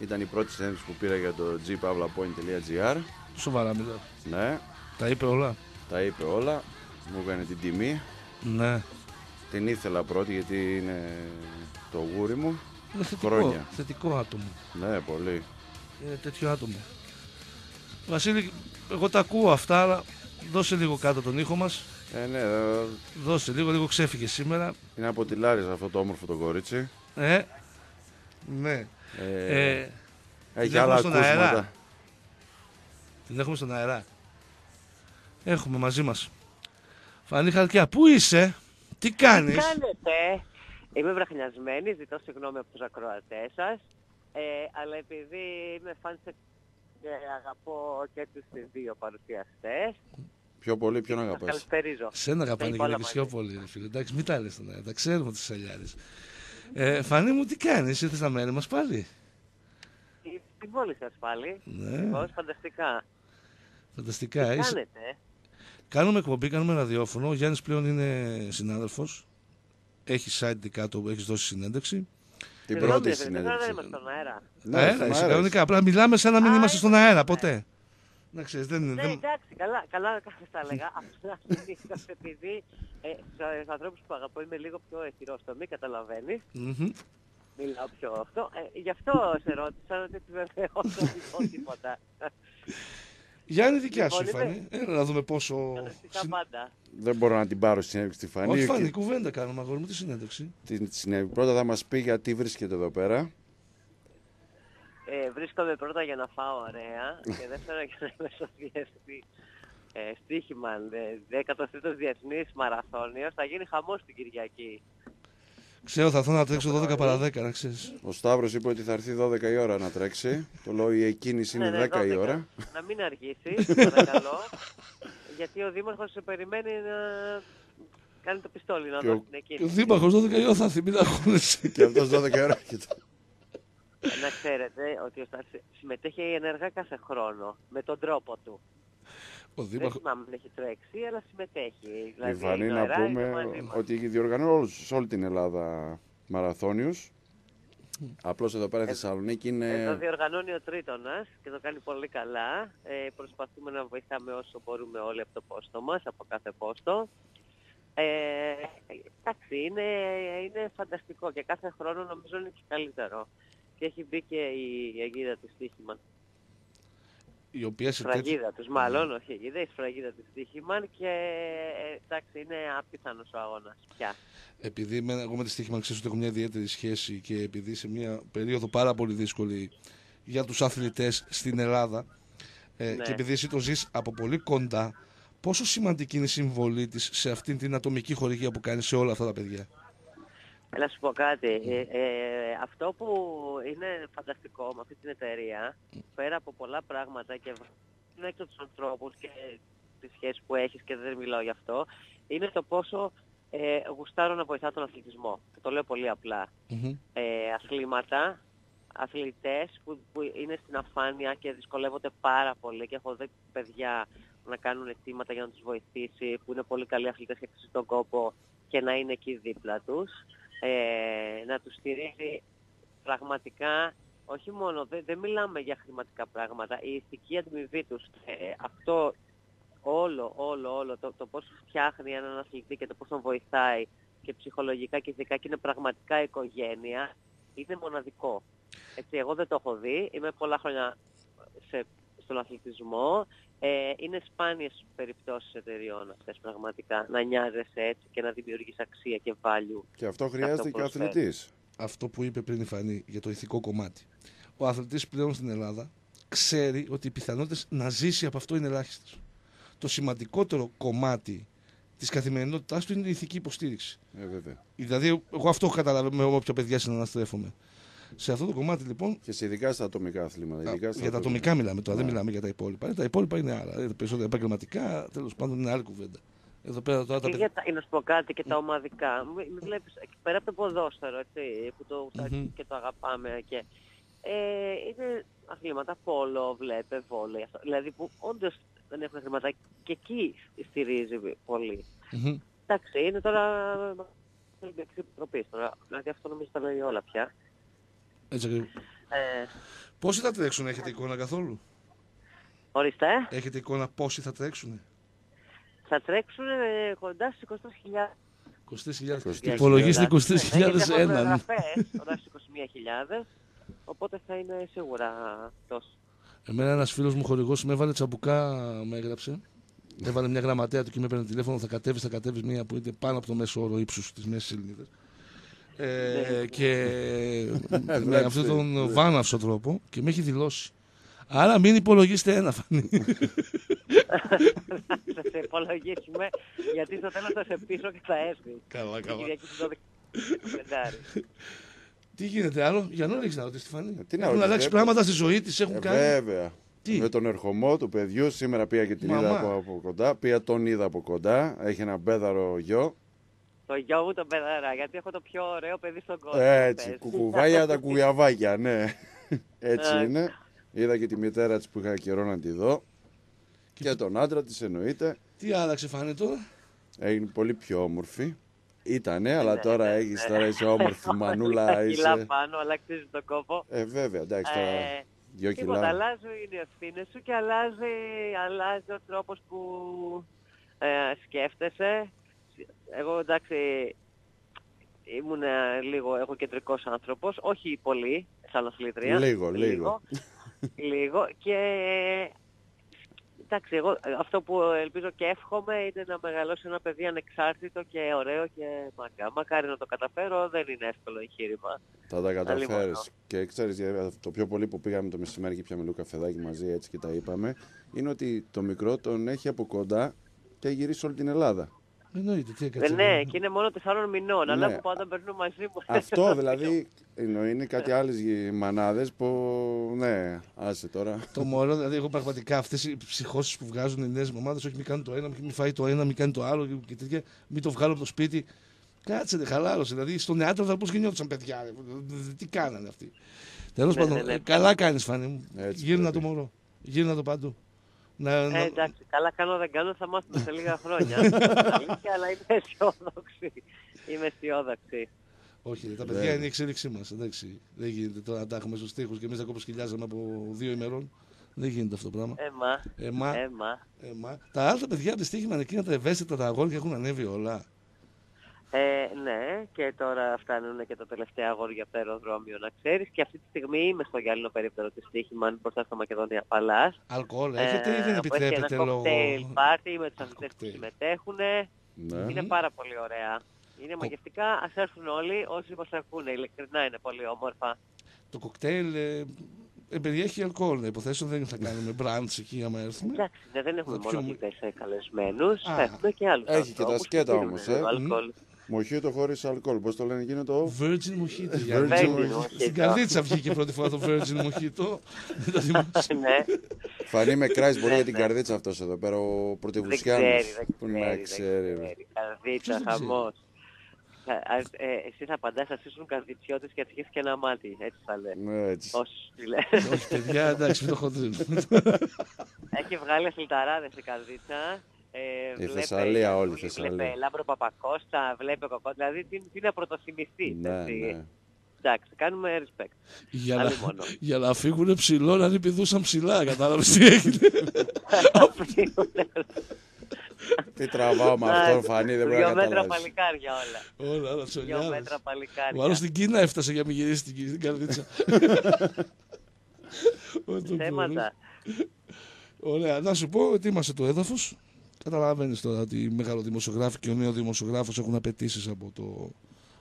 Ήταν η πρώτη συνέντευξη που πήρα για το gpavlapoint.gr. Σοβαρά μιλάω. Ναι, Τα είπε όλα. τα είπε όλα. Μου έκανε την τιμή. Ναι. Την ήθελα πρώτη γιατί είναι το γούρι μου. Είναι θετικό, Χρόνια. θετικό άτομο. Ναι, πολύ. Είναι τέτοιο άτομο. Βασίλη, εγώ τα ακούω αυτά, αλλά δώσε λίγο κάτω τον ήχο μας. Ε, ναι, ε, Δώσε λίγο, λίγο ξέφυγε σήμερα. είναι από τη Λάρισα αυτό το όμορφο το κορίτσι. Ε, ναι. Ε, Ε, έχει την άλλα έχουμε στον ακούσματα. αέρα. την έχουμε στον αέρα. Έχουμε μαζί μας. Φανή Χαλκιά, πού είσαι, τι Τι κάνεις. κάνετε; Είμαι βραχνιασμένη, ζητώ συγγνώμη από τους ακροατές σας. Ε, αλλά επειδή είμαι φαν σε και αγαπώ και τους δύο παρουσιαστές, Πιο πολύ, ποιον σας αγαπάς. καλησπερίζω. Σένα αγαπάνε Τα και είπα όλα και πιο μαζί. πολύ, ρε φίλε. Εντάξει, μην τα λες στον αέρα, τα ξέρουμε τις σαλιάρες. Ε, Φανή μου, τι κάνεις, ήρθες στα μέρη μας πάλι; Τι- Την πόλη σας πάλι. Ναι, Λοιπόν, φανταστικά. φανταστικά. Τι Είσαι... κάνετε. Κάνουμε εκπομπή, κάνουμε ραδιόφωνο. Ο Γιάννης πλέον είναι συνάδελφος. Έχει site δικά του, έχεις δώσει συνέντευξη. Την Συγγνώμη, πρώτη ρε φίλε, δεν συνέντευξη. είμαστε στον αέρα. Ναι, ε, στον είσαι αέρα. κανονικά. Απλά μιλάμε σαν να μην Α, είμαστε στον είμαστε αέρα στον ποτέ. Να ξέρεις, δεν, Ναι, δεν... εντάξει, καλά, καλά θα έλεγα. Απλά συνήθως επειδή ε, στους ανθρώπους που αγαπώ είμαι λίγο πιο εχειρόστομη, καταλαβαίνεις. Μμμ. Μιλάω πιο αυτό. Ε, γι' αυτό σε ρώτησα, ότι επιβεβαιώσω λοιπόν τίποτα. Γιάννη, δικιά σου η Λοιπόν, Φανή. Έλα να δούμε πόσο... Φανταστικά συν- πάντα. Δεν μπορώ να την πάρω στη συνέντευξη στη Φανή. Όχι Και Φανή, κουβέντα κάνουμε αγόρι μου, τι συνέντευξη. Την συνέντευξη. Πρώτα θα μας πει γιατί βρίσκεται εδώ πέρα. Ε, βρίσκομαι πρώτα για να φάω ωραία και δεύτερα για να είμαι στο διεθνή ε, στοίχημα. Ε, 13ος Διεθνής Μαραθώνιος. Θα γίνει χαμός την Κυριακή. Ξέρω, θα θέλω να τρέξω 12 παρα 10, να ξέρεις. Ο Σταύρος είπε ότι θα έρθει 12 η ώρα να τρέξει. Το λέω η εκκίνηση είναι Ναι, ναι, 10 η 12. ώρα. Να μην αργήσει, παρακαλώ. γιατί ο Δήμαρχος σε περιμένει να κάνει το πιστόλι, να Και ο- δώσει την Και ο εκείνη. Δήμαρχος 12 η ώρα θα έρθει, μην αγχώνεσαι. Και αυτός 12 η ώρα έρχεται. να ξέρετε ότι ο Στάσης συμμετέχει ενεργά κάθε χρόνο, με τον τρόπο του. Ο Δεν Δήμαρχος... θυμάμαι αν έχει τρέξει, αλλά συμμετέχει. Η Δηλαδή, Φανή είναι να αερά, είναι πούμε μαζί μας. ότι έχει διοργανώσει όλους- σε όλη την Ελλάδα μαραθώνιους. Απλώς εδώ πέρα στη Θεσσαλονίκη Εδώ είναι... διοργανώνει ο Τρίτονας και το κάνει πολύ καλά. Ε, προσπαθούμε να βοηθάμε όσο μπορούμε όλοι από το πόστο μας, από κάθε πόστο. Ε, εντάξει, είναι, είναι φανταστικό και κάθε χρόνο νομίζω είναι και καλύτερο. Και έχει μπει και η αιγίδα του στοίχημα. Η οποία σε τέτοια... Σφραγίδα τους μάλλον, όχι αιγίδα, η σφραγίδα του στοίχημα και ε, εντάξει είναι απίθανος ο αγώνας πια. επειδή με, εγώ με τη στοίχημα ξέρεις ότι έχω μια ιδιαίτερη σχέση και επειδή σε μια περίοδο πάρα πολύ δύσκολη για τους αθλητές στην Ελλάδα ε, Ναι. και επειδή εσύ το ζεις από πολύ κοντά πόσο σημαντική είναι η συμβολή της σε αυτήν την ατομική χορηγία που κάνεις σε όλα αυτά τα παιδιά; Να σου πω κάτι. Ε, ε, αυτό που είναι φανταστικό με αυτή την εταιρεία, πέρα από πολλά πράγματα και είναι έξω τους ανθρώπους και τις σχέσεις που έχεις και δεν μιλάω γι' αυτό, είναι το πόσο ε, γουστάρω να βοηθά τον αθλητισμό. Και το λέω πολύ απλά. Μμμ. Ε, αθλήματα, αθλητές που, που είναι στην αφάνεια και δυσκολεύονται πάρα πολύ και έχω δει παιδιά να κάνουν αιτήματα για να τους βοηθήσει, που είναι πολύ καλοί αθλητές και αξίζουν τον κόπο και να είναι εκεί δίπλα τους. Ε, να τους στηρίζει πραγματικά, όχι μόνο, δεν, δεν μιλάμε για χρηματικά πράγματα, η ηθική αντιμοιβή τους. Ε, αυτό όλο, όλο, όλο, το, το πώς φτιάχνει έναν αθλητή και το πώς τον βοηθάει και ψυχολογικά και ηθικά και είναι πραγματικά οικογένεια, είναι μοναδικό. Έτσι, εγώ δεν το έχω δει, είμαι πολλά χρόνια σε, στον αθλητισμό, ε, είναι σπάνιες περιπτώσεις εταιριών αυτές πραγματικά, να νοιάζεσαι έτσι και να δημιουργείς αξία και value. Και αυτό χρειάζεται και ο προσθέτει. αθλητής. Αυτό που είπε πριν η Φανή για το ηθικό κομμάτι. Ο αθλητής πλέον στην Ελλάδα ξέρει ότι οι πιθανότητες να ζήσει από αυτό είναι ελάχιστες. Το σημαντικότερο κομμάτι της καθημερινότητάς του είναι η ηθική υποστήριξη. Ε, βέβαια. Δηλαδή, εγώ αυτό έχω καταλάβει με όποια παιδιά συναναστρέφομαι. Σε αυτό το κομμάτι λοιπόν. Και σε ειδικά στα ατομικά αθλήματα. Ειδικά στα για τα ατομικά μιλάμε τώρα, δεν μιλάμε για τα υπόλοιπα. Ε, τα υπόλοιπα είναι άλλα. Ε, περισσότερα επαγγελματικά, τέλος πάντων είναι άλλη κουβέντα. Εδώ πέρα τώρα Και τα για τα, να σου πω κάτι και τα ομαδικά. Μη, μη βλέπεις, εκεί πέρα από το ποδόσφαιρο, έτσι, που το, Μμμ. και το αγαπάμε και ε, είναι αθλήματα πόλο, βλέπε, βόλεϊ, αυτό. δηλαδή που όντως δεν έχουν χρήματα και εκεί στηρίζει πολύ. Μμμ. Εντάξει, είναι τώρα Ολυμπιακής Επιτροπής τώρα, δηλαδή αυτό νομίζω τα λέει όλα πια. Έτσι ακριβώς. Ε, Πόσοι θα τρέξουν, έχετε εικόνα καθόλου; ορίστε, Έχετε εικόνα πόσοι θα τρέξουν. θα τρέξουν ε, κοντά στις 23.000. 23.000. 23.000. Υπολογίστε Ναι, 23.000 γιατί έχουν έναν. εγγραφές, κοντά στις 21.000, οπότε θα είναι σίγουρα τόσο. Εμένα ένας φίλος μου χορηγός με έβαλε τσαμπουκά, με έγραψε. Έβαλε μια γραμματέα του και με έπαιρνε τηλέφωνο. Θα κατέβεις, θα κατέβεις μία που είναι πάνω από το μέσο όρο ύψους της μέσης Ελληνίδας. Ε, και με Εντάξει, αυτόν τον ναι. βάναυσο τρόπο και με έχει δηλώσει. Άρα μην υπολογίστε ένα, Φανή. θα σε υπολογίσουμε, γιατί στο τέλος θα σε πίσω και θα έρθει. καλά, Η Κυριακή του 12 του Φλεντάρι. Τι γίνεται άλλο, για να έχεις να ρωτήσεις τη Φανή; Ε, τι να Έχουν ρωτήσω, αλλάξει ε, πράγματα στη ζωή της, έχουν Ε, κάνει. βέβαια. Τι; Με τον ερχομό του παιδιού, σήμερα πήγα και την Μαμά. είδα από, από κοντά. Πήγα τον είδα από κοντά. Έχει ένα μπέδαρο γιο. Το γιο μου τον παιδαρά, γιατί έχω το πιο ωραίο παιδί στον κόσμο. Έτσι, πες. κουκουβάγια τα κουγιαβάκια, ναι. Έτσι Ε. είναι. Είδα και τη μητέρα της που είχα καιρό να τη δω. Και τον άντρα της εννοείται. Τι άλλαξε, Φανή τώρα; Έγινε πολύ πιο όμορφη. Ήτανε, αλλά Ναι, τώρα ναι, έχεις, ναι. τώρα είσαι όμορφη μανούλα. Τα κιλά Είσαι... πάνω, αλλά αξίζει τον κόπο. Ε, βέβαια, εντάξει, τώρα Ε, δυο Τίποτα, κιλά. αλλάζουν οι ευθύνες σου και αλλάζει, αλλάζει ο τρόπος που ε, σκέφτεσαι. Εγώ εντάξει ήμουν ε, λίγο εγωκεντρικός άνθρωπος, όχι πολύ, σαν αθλήτρια. Λίγο, λίγο. λίγο. και εντάξει, εγώ ε, αυτό που ελπίζω και εύχομαι είναι να μεγαλώσει ένα παιδί ανεξάρτητο και ωραίο και μακά. Μακάρι να το καταφέρω, δεν είναι εύκολο εγχείρημα. Θα τα καταφέρεις. μόνο. Και ξέρεις, το πιο πολύ που πήγαμε το μεσημέρι και πιάμε λίγο καφεδάκι μαζί έτσι και τα είπαμε, είναι ότι το μικρό τον έχει από κοντά και έχει γυρίσει όλη την Ελλάδα. Εννοείται, τι Ε, έκατσε. ναι, και είναι μόνο τεσσάρων μηνών, αλλά Ναι. που πάντα περνούν μαζί μου. Αυτό δηλαδή ενώ είναι κάτι άλλες μανάδες που. Ναι, άσε τώρα. Το μωρό, δηλαδή, εγώ πραγματικά αυτές οι ψυχώσεις που βγάζουν οι νέες ομάδε, όχι μην κάνει το ένα, μην φάει το ένα, μην κάνει το άλλο και τέτοια, μην το βγάλω από το σπίτι. Κάτσε, ρε, χαλάρωσε. Δηλαδή στον Νεάτρο θα πώς γεννιόντουσαν παιδιά. ρε. Τι κάνανε αυτοί. Τέλος Ναι, πάντων, ναι, ναι. ε, καλά κάνεις, Φάνη μου. Έτσι Γύρνα το πρέπει. μωρό. Γύρνα το παντού. Να, Ε, να- εντάξει, καλά κάνω δεν κάνω, θα μάθουμε σε λίγα χρόνια. Αλήθεια, αλλά είμαι αισιόδοξη. Είμαι αισιόδοξη. Όχι, ρε, τα Ναι. παιδιά είναι η εξέλιξή μας. Δεν γίνεται τώρα να τα έχουμε στους τοίχου και εμείς ακόμα σκυλιάζαμε από δύο ημερών. Δεν γίνεται αυτό το πράγμα. Έμα, Εμά, έμα. εμά. Τα άλλα παιδιά από τη στοίχημα είναι εκείνα τα ευαίσθητα τα αγόρια έχουν ανέβει όλα. Ε, ναι, και τώρα φτάνουν και τα τελευταία αγόρια από το αεροδρόμιο, να ξέρεις. Και αυτή τη στιγμή είμαι στο γυάλινο περίπτερο της Στίχημαν μπροστά στο Μακεδονία Παλάς. Αλκοόλ έχετε ή δεν που έχει επιτρέπετε ένα λόγω. κοκτέιλ πάρτι με τους αθλητές που κοκτέιλ. συμμετέχουν. Ναι. Είναι πάρα πολύ ωραία. Είναι μαγευτικά, ας έρθουν όλοι όσοι μας ακούνε. Ειλικρινά είναι πολύ όμορφα. Το κοκτέιλ ε, ε, περιέχει αλκοόλ. Υποθέσω δεν θα κάνουμε μπραντς εκεί άμα έρθουμε. Εντάξει, ναι, δεν έχουμε Το μόνο πιο- αθλητές καλεσμένους, Α. θα έχουμε και άλλους Έχει και τα ανθρώπους που σκέτα πίνουν όμως, λίγο ε. αλκοόλ. Μοχίτο χωρίς αλκοόλ. Πώς το λένε εκείνο το; Virgin Mojito. Virgin Γιάννη. Mojito. Στην καρδίτσα βγήκε πρώτη φορά το Virgin Mojito. Δεν το θυμάσαι. ναι, Φανή με κράζει μπορεί Ναι, για την ναι. καρδίτσα αυτός εδώ πέρα. Ο δεν πρωτευουσιάνο. ξέρει, δεν Που ξέρει, να δεν ξέρει. ρε. ξέρει. Καρδίτσα, Ποιος δεν ξέρει; χαμός. Θα- α- ε, Εσύ θα απαντάς, θα ήσουν καρδιτσιώτης και θα έχεις και ένα μάτι, έτσι θα λένε. Ναι, έτσι. Όσους τη λένε. Όχι, παιδιά, εντάξει, μην το χοντρίνουμε. Έχει βγάλει αθληταράδες η καρδίτσα. Ε, βλέπε- Θεσσαλία όλη, βλέπε Θεσσαλία. Λάμπρο Παπακώστα, βλέπε Κοκό, δηλαδή τι, τι να πρωτοθυμηθείς. Ναι, έτσι. ναι. Εντάξει, κάνουμε respect. Για να, Άλλη μόνο. για να φύγουν ψηλό, να μην πηδούσαν ψηλά. Κατάλαβες τι έγινε. Τι τραβάω με αυτό, Φανή, δεν μπορεί Δύο να μέτρα καταλάβεις. παλικάρια όλα. Όλα, όλα Δύο τσολιάδες. μέτρα παλικάρια. Ο άλλος στην Κίνα έφτασε για να μην γυρίσει την, την Καρδίτσα. Ό,τι Θέματα. Ωραία, να σου πω, ετοίμασε το έδαφος. Καταλαβαίνεις τώρα ότι οι μεγαλοδημοσιογράφοι και ο νέος δημοσιογράφος έχουν απαιτήσεις από, το,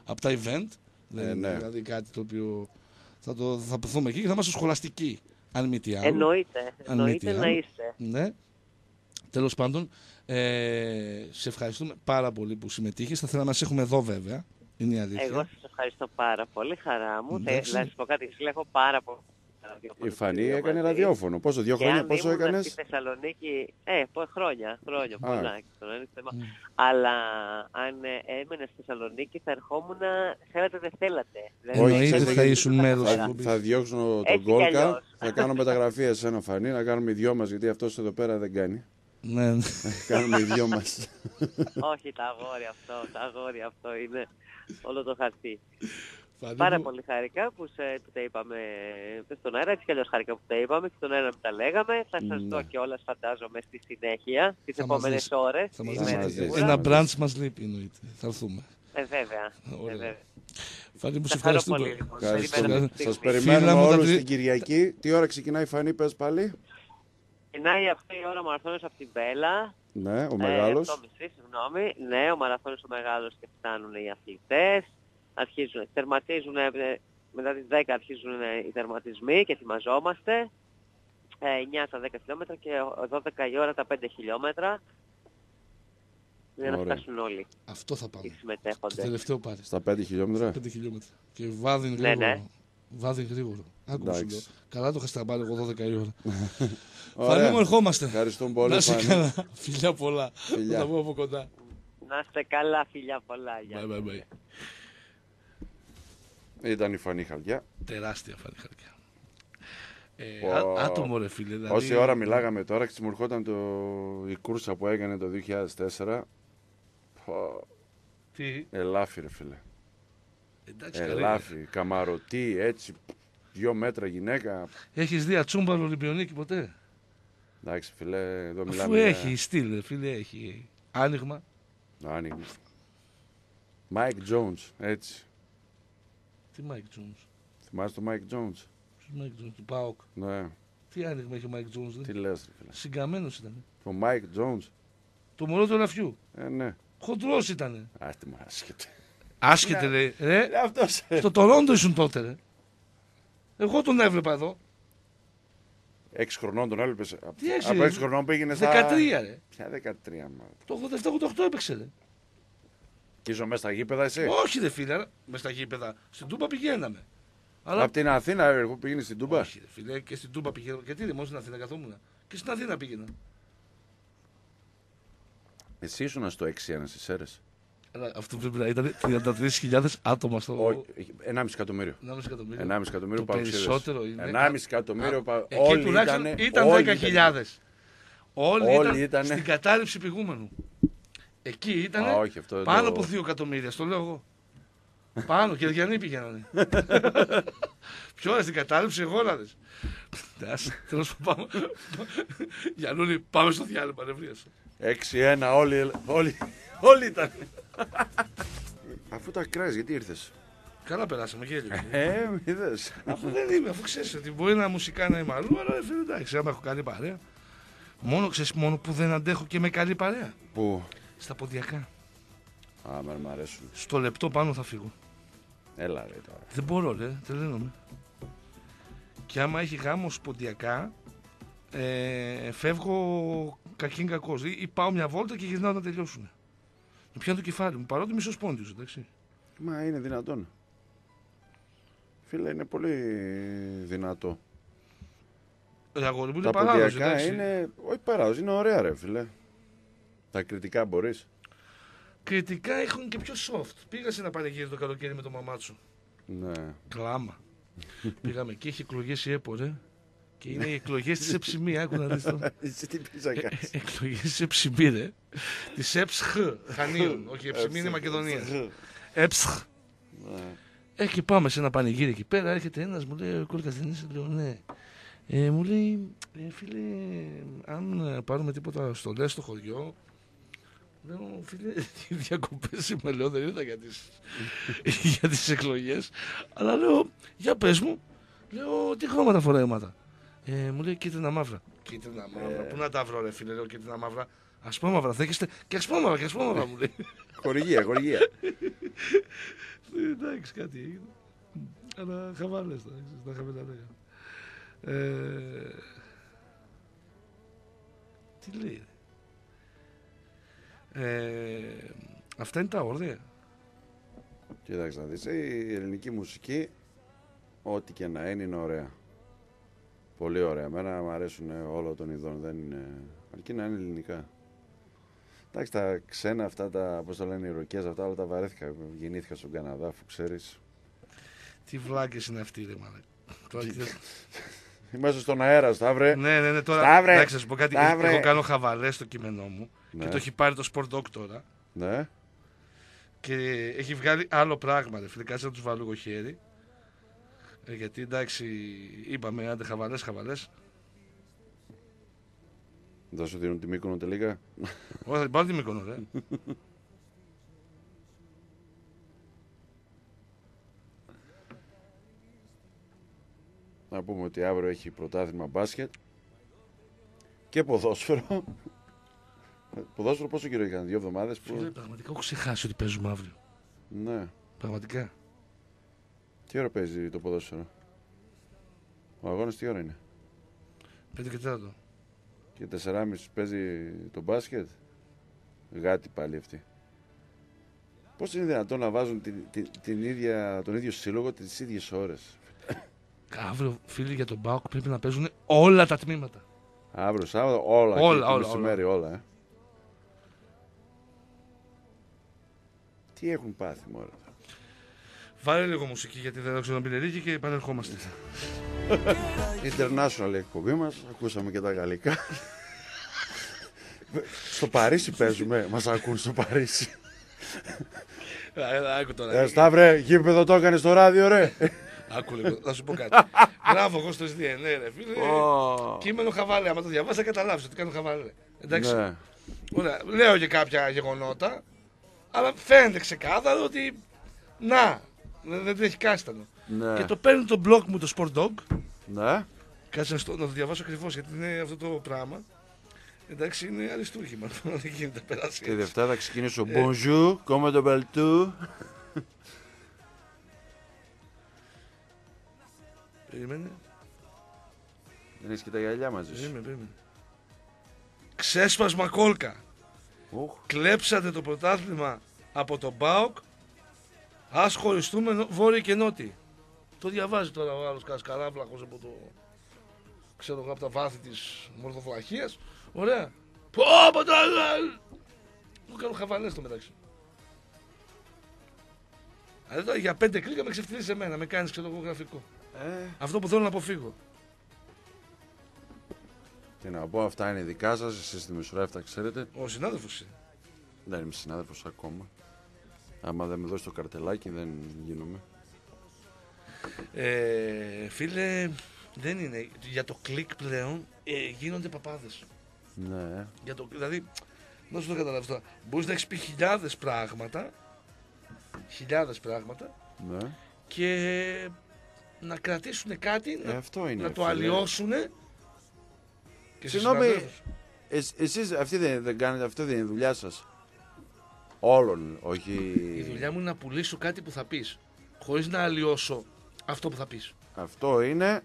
από τα event. Δεν Ε, είναι ναι. δηλαδή κάτι το οποίο θα, το, θα ποθούμε εκεί και θα είμαστε σχολαστικοί. Αν μη τι άλλο. Εννοείται, Αν μη τι εννοείται να άλλο. είστε. Ναι. Τέλος πάντων, ε, σε ευχαριστούμε πάρα πολύ που συμμετείχες. Θα θέλαμε να σε έχουμε εδώ βέβαια. Είναι η αλήθεια. Εγώ σας ευχαριστώ πάρα πολύ, χαρά μου. Θε, Εντάξει. να σας πω κάτι, συλλέγω πάρα πολύ. Η Φανή έκανε ραδιόφωνο. Πόσο, δύο Και χρόνια, αν πόσο ήμουν έκανες; στη Θεσσαλονίκη, ε, πω- χρόνια, χρόνια, Α. πολλά. και το ένα θέμα. Αλλά αν ε, έμενες στη Θεσσαλονίκη θα ερχόμουν, θέλατε δεν θέλατε. Δηλαδή, Όχι, Εννοείται ξέρετε θα γιατί- ήσουν μέρος της Θα, εκπομπής. θα διώξω τον Έτσι κι Γκόλκα, αλλιώς. θα κάνω μεταγραφή εσένα Φανή, να κάνουμε οι δυο μας, γιατί αυτός εδώ πέρα δεν κάνει. Ναι, ναι. κάνουμε οι δυο μας. Όχι, τα αγόρια αυτό, τα αγόρια αυτό είναι όλο το χαρτί. Φανή Πάρα μου, πολύ χαρικά που, σε, που τα είπαμε στον αέρα, έτσι κι αλλιώς χαρικά που τα είπαμε και στον αέρα που τα λέγαμε. Θα σας Ναι. δω κιόλας φαντάζομαι στη συνέχεια, τις Θα μας επόμενες δεις. ώρες. Θα μας ημέρες δεις. δεις. σίγουρα. Ένα μας μπραντς μας λείπει εννοείται. Θα έρθουμε. Ε, βέβαια. Ωραία. Ε, βέβαια. Φανή μου, σε Θα χαρώ ευχαριστούμε. πολύ. λοιπόν. Ευχαριστώ. Περιμέναμε τη Σας στιγμή. περιμένουμε Φίλα μου, τα όλους τρι- την Κυριακή. Τι ώρα ξεκινάει η Φανή, πες πάλι. Ξεκινάει αυτή η ώρα ο μαραθώνιος από την Μπέλα. Ναι, ο Ε, μεγάλος. 8.30, συγγνώμη. Ναι, ο μαραθώνιος ο μεγάλος και φτάνουν οι αθλητές. Αρχίζουν, τερματίζουν, ε, μετά τις 10 αρχίζουν ε, οι τερματισμοί και ετοιμαζόμαστε. Ε, 9 στα 10 χιλιόμετρα και 12 η ώρα τα 5 χιλιόμετρα. Για να Ωραία. φτάσουν όλοι Αυτό θα οι πάμε. Το συμμετέχοντες. τελευταίο πάρει. Στα 5 χιλιόμετρα; 5 χιλιόμετρα. Και βάδιν Ναι, γρήγορο. ναι. Βάδιν γρήγορο. Άκου σου Εντάξει. λέω. Καλά το είχα σταμπάρει εγώ 12 η ώρα. Φανή Ωραία. μου, ερχόμαστε. Ευχαριστούμε πολύ, Να σε Φανή. καλά. Φιλιά πολλά. Φιλιά. Θα τα πούμε από κοντά. Να είστε καλά, φιλιά πολλά. Γεια. Bye, bye, bye. Ήταν η Φανή Χαλιά. Τεράστια φανή χαρκιά. Ε, Πω. α- άτομο ρε φίλε. Δηλαδή, Όση ώρα μιλάγαμε τώρα και μου ερχόταν το... η κούρσα που έκανε το 2004. Πω, Τι, Ελάφι ρε φίλε. εντάξει καλή. Ελάφι, καμαρωτή, έτσι, δυο μέτρα γυναίκα. Έχεις δει ατσούμπαλο Ολυμπιονίκη ποτέ; Εντάξει φίλε, εδώ Αφού μιλάμε έχει στυλ, ρε φίλε, έχει άνοιγμα. για άνοιγμα. Mike Jones, έτσι. Τι Mike Jones. Θυμάσαι το Mike Jones; Ποιος Mike Jones, του ΠΑΟΚ; Ναι, Τι άνοιγμα έχει ο Mike Jones, τι ρε. λες ρε φίλε. Συγκαμμένος ήταν. Το Mike Jones; Το μωρό του ελαφιού. Ε, ναι. Χοντρός ήταν. Άστε μου άσχετε. Άσχετε ρε. ρε. Ε, αυτός. ε. Στο Τορόντο ήσουν τότε ρε. Εγώ τον έβλεπα εδώ. Έξι χρονών τον έλειπες. Τι έξι, Από ρε. έξι χρονών πήγαινε στα... 13 ρε. Ποια 13 μάλλον. Το 87-88 έπαιξε ρε. Και ήσουν μέσα στα γήπεδα εσύ; Όχι ρε φίλε, μες στα γήπεδα. Στην Τούμπα πηγαίναμε. Αλλά Από την Αθήνα εγώ πήγαινε στην Τούμπα; Όχι, ρε φίλε, και στην Τούμπα πηγαίνω. Γιατί δεν μόνο στην Αθήνα καθόμουν. Και στην Αθήνα πήγαινα. Εσύ ήσουν στο 6-1 στις Σέρες. Αλλά αυτό πρέπει να ήταν 33.000 άτομα στο. Όχι, 1,5 εκατομμύριο. 1,5 εκατομμύριο. 1,5 εκατομμύριο Το παρουσίδες. περισσότερο είναι. 1,5 εκατομμύριο πα... Εκεί όλοι τουλάχιστον ήτανε- ήταν όλοι 10.000. Όλοι, Όλοι ήταν ήτανε. στην κατάληψη πηγούμενου. Εκεί ήταν Α, όχι, αυτό δεν πάνω το- από 2 εκατομμύρια, στο λέω εγώ. πάνω, και Διανή πηγαίνανε. Ποιο στην κατάληψη, εγώναδες. Τέλος πάντων, πάμε. Γιαννούλη, πάμε στο διάλειμμα, νευρίασα. 6-1 όλοι, όλοι, όλοι ήταν. Αφού τα κράζεις, γιατί ήρθες; Καλά περάσαμε, γέλιο. Ε, είδες. Αφού δεν είμαι, αφού ξέρεις ότι μπορεί να μουσικά να είμαι αλλού, αλλά φίλε, εντάξει, άμα έχω καλή παρέα. Μόνο ξέρεις, μόνο που δεν αντέχω και με καλή παρέα. Πού; Στα ποντιακά. Α, με μ' αρέσουν. Στο λεπτό πάνω θα φύγω. Έλα ρε τώρα. Δεν μπορώ, ρε, τρελαίνομαι. Και άμα έχει γάμο ποντιακά, ε, φεύγω κακήν κακός. Ή, ή πάω μια βόλτα και γυρνάω να τελειώσουν. Με πιάνω το κεφάλι μου, παρότι μισό πόντιος, εντάξει. Μα είναι δυνατόν. Φίλε, είναι πολύ δυνατό. Ε, αγόρι μου είναι Τα παράδοση, ποντιακά εντάξει. είναι. Όχι παράδοση, είναι ωραία, ρε φίλε. Τα κριτικά μπορείς; Κριτικά έχουν και πιο soft. Πήγα σε ένα πανηγύρι το καλοκαίρι με το μαμάτσο. Ναι. Κλάμα. Πήγαμε και έχει εκλογές η ΕΠΟ, ρε. Και είναι οι εκλογές της Εψημή. Άκου να δεις τώρα. Εσύ τι πεις να κάνει. Εκλογές της Εψημή, ρε. Της ΕΠΣΧ. Χανίων. Όχι, η Εψημή είναι Μακεδονία. ΕΠΣΧ. Ε, και πάμε σε ένα πανηγύρι εκεί πέρα. Έρχεται ένας, μου λέει: Ο Κόλκας δεν είσαι, λέω ναι. Ε, μου λέει, ε, φίλε, αν ε, πάρουμε τίποτα στολέ στο χωριό, λέω, φίλε, οι διακοπές είμαι, λέω, δεν ήταν για τις, για τις εκλογές, αλλά λέω, για πες μου, λέω, τι χρώματα φοράει η ομάδα. Ε, μου λέει, κίτρινα μαύρα. Κίτρινα μαύρα, πού να τα βρω ρε φίλε, λέω, κίτρινα μαύρα. Ασπρόμαυρα, δέχεστε και ασπρόμαυρα και ασπρόμαυρα μου λέει. Χορηγία, χορηγία. Ε, Εντάξει, κάτι έγινε. Αλλά χαβάλες τα, ξέρεις, τα είχαμε τα λέγα. Ε, τι λέει. Ε, αυτά είναι τα όρδια. Κοίταξε να δεις, η ελληνική μουσική, ό,τι και να είναι, είναι ωραία. Πολύ ωραία. Εμένα μου αρέσουν όλο των ειδών. Δεν είναι... Αρκεί να είναι ελληνικά. Εντάξει, τα ξένα αυτά, τα, πώς το λένε, οι ροκές αυτά, όλα τα βαρέθηκα. Γεννήθηκα στον Καναδά, αφού ξέρεις. Τι βλάκες είναι αυτοί, ρε μαλάκα. Τώρα κοιτάς- Είμαστε στον αέρας, Σταύρε. Ναι, ναι, ναι. Τώρα, Σταύρε, εντάξει, να σου πω κάτι. Σταύρε. Εγώ κάνω χαβαλές στο κείμενό μου Ναι. και το έχει πάρει το Sport Dog τώρα. Ναι. Και έχει βγάλει άλλο πράγμα, ρε φίλε. Κάτσε να τους βάλω εγώ χέρι. Ε, γιατί εντάξει, είπαμε άντε χαβαλές, χαβαλές. Δεν σου δίνουν τη Μύκονο τελικά. Όχι, θα πάρω τη Μύκονο, ρε. Να πούμε ότι αύριο έχει πρωτάθλημα μπάσκετ και ποδόσφαιρο. Ποδόσφαιρο πόσο καιρό είχαν, δύο εβδομάδες Φίλε, που... πραγματικά έχω ξεχάσει ότι παίζουμε αύριο. Ναι. Πραγματικά. Τι ώρα παίζει το ποδόσφαιρο; Ο αγώνας τι ώρα είναι; 5 και 4. Και 4.30 παίζει το μπάσκετ; Γάτι πάλι αυτή. Πώς είναι δυνατόν να βάζουν την, την, την ίδια, τον ίδιο σύλλογο τις ίδιες ώρες; Αύριο, φίλοι, για τον Μπάουκ πρέπει να παίζουν όλα τα τμήματα. Αύριο Σάββατο όλα, Όλα, και το όλα, μεσημέρι, όλα. ε. Τι έχουν πάθει μωρέ. Βάλε λίγο μουσική γιατί δεν ξέρω να πει και επανερχόμαστε. International η εκπομπή μας, ακούσαμε και τα γαλλικά. στο Παρίσι παίζουμε, μας ακούν στο Παρίσι. Έλα, άκου τώρα. Ε, Σταύρε, γήπεδο το έκανες στο ράδιο ρε. Άκου λίγο, θα σου πω κάτι. Γράφω εγώ στο SDN, ναι, ρε φίλε. Κείμενο χαβάλε. Άμα το διαβάσει, θα καταλάβεις ότι κάνω χαβάλε. Εντάξει. Ναι. Ωραία. Λέω και κάποια γεγονότα, αλλά φαίνεται ξεκάθαρο ότι. Να, δεν, δεν έχει κάστανο. Ναι. Και το παίρνει το blog μου το Sport Dog. ναι. Κάτσε να, στο- να το διαβάσω ακριβώς γιατί είναι αυτό το πράγμα. Εντάξει, είναι αριστούργημα. δεν γίνεται να περάσει. Τη έτσι. Δευτέρα θα ξεκινήσω Ε. Bonjour, comment το tu Περίμενε. Δεν έχεις και τα γυαλιά μαζί σου. Περίμενε, περίμενε. Ξέσπασμα κόλκα. Ουχ. Κλέψατε το πρωτάθλημα από τον ΠΑΟΚ. Ας χωριστούμε νο- βόρειο και νότιοι. Το διαβάζει τώρα ο άλλος κασκαράβλαχος από το... Ξέρω εγώ από τα βάθη της μορφοφλαχίας. Ωραία. Πω, πω, το... Μου κάνω χαβαλές στο μεταξύ. Αλλά τώρα για πέντε κλίκα με ξεφτυλίσεις εμένα, με κάνεις ξέρω εγώ γραφικό. Ε, Αυτό που θέλω να αποφύγω. Τι να πω, αυτά είναι δικά σας, εσείς στη Μισουρά τα ξέρετε. Ο συνάδελφος είναι. Δεν είμαι συνάδελφος ακόμα. Άμα δεν με δώσει το καρτελάκι δεν γίνομαι. Ε, φίλε, δεν είναι. Για το κλικ πλέον ε, γίνονται παπάδες. Ναι. Για το, δηλαδή, να σου το καταλάβεις τώρα. Μπορείς να έχεις πει χιλιάδες πράγματα, χιλιάδες πράγματα ναι. και να κρατήσουν κάτι, Ε, να, αυτό είναι. να το φίλε. αλλοιώσουν και σε Συγγνώμη, συναδέλφους. εσ- εσείς αυτή δεν, δεν κάνετε, αυτό δεν είναι η δουλειά σας. Όλων, όχι... Η δουλειά μου είναι να πουλήσω κάτι που θα πεις, χωρίς να αλλοιώσω αυτό που θα πεις. Αυτό είναι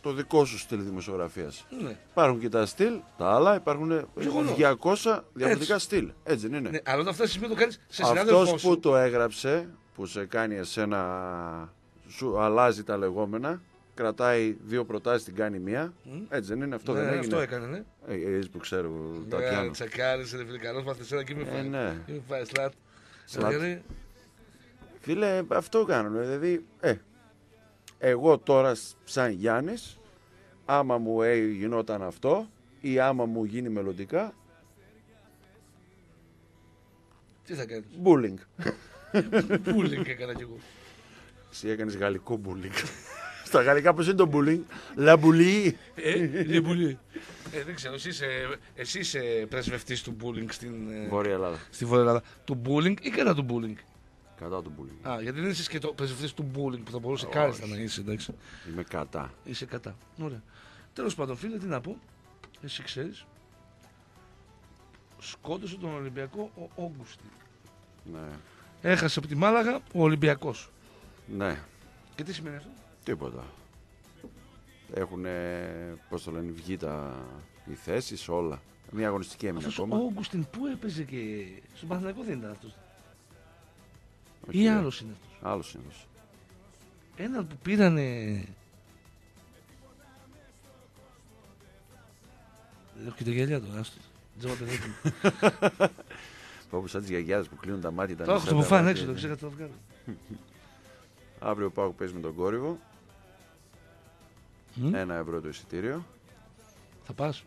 το δικό σου στυλ δημοσιογραφίας. Ναι. Υπάρχουν και τα στυλ, τα άλλα, υπάρχουν Γεγονός. 200 διαφορετικά στυλ. Έτσι δεν είναι. ναι. Αλλά όταν φτάσεις σημείο το κάνεις σε συνάδελφό Αυτός σου. που το έγραψε, που σε κάνει εσένα, σου αλλάζει τα λεγόμενα, κρατάει δύο προτάσεις, την κάνει μία. Μμ. Έτσι δεν είναι, αυτό ναι, δεν έγινε. αυτό έκανε, ναι. Ε, εσείς που ξέρω τα Ναι, πιάνω. τσακάρισε, ρε φίλε, καλός μαθησέρα και μη Ε, φάει. ναι. Μη φάει σλάτ. Σλάτ. Δηλαδή, Φίλε, αυτό κάνουν. Δηλαδή, ε, εγώ τώρα σαν Γιάννης, άμα μου ε, γινόταν αυτό ή άμα μου γίνει μελλοντικά, Τι θα κάνεις; bullying. Πούλινγκ έκανα κι εγώ. Εσύ έκανες γαλλικό bullying. Στα γαλλικά πώς είναι το bullying; La bully. Ε, είναι πολύ. Ε, δεν ξέρω, εσύ είσαι, εσύ είσαι πρεσβευτής του bullying στην, ε, Βόρεια Ελλάδα. στη Βόρεια Ελλάδα. Του bullying ή κατά του bullying; Κατά το bullying. Α, γιατί δεν είσαι και το πρεσβευτής του bullying που θα μπορούσε Όχι. κάλλιστα να είσαι, εντάξει. Είμαι κατά. Είσαι κατά. Ωραία. Τέλος πάντων, φίλε, τι να πω. Εσύ ξέρεις. Σκότωσε τον Ολυμπιακό ο Όγκουστη. Ναι. Έχασε από τη Μάλαγα ο Ολυμπιακός. Ναι. Και τι σημαίνει αυτό; Τίποτα. Έχουν, πώς το λένε, βγει τα, οι θέσεις, όλα. Μια αγωνιστική έμεινε Αυτός ακόμα. ο Όγκουστιν που έπαιζε και στον Παναθηναϊκό δεν ήταν αυτός; Όχι, Ή ε, άλλος είναι αυτός; Άλλος είναι αυτός. Έναν που πήρανε... Έχω και τα γυαλιά του, άστο. Τζάμα παιδί μου. Όπως σαν τις γιαγιάδες που κλείνουν τα μάτια. τα Το έχω μισά στο τα μπουφάν μάτια. έξω, το ξέχασα να το βγάλω. Αύριο ο Πάοκ παίζει με τον Κόρυβο. Μμ, Ένα ευρώ το εισιτήριο. Θα πας.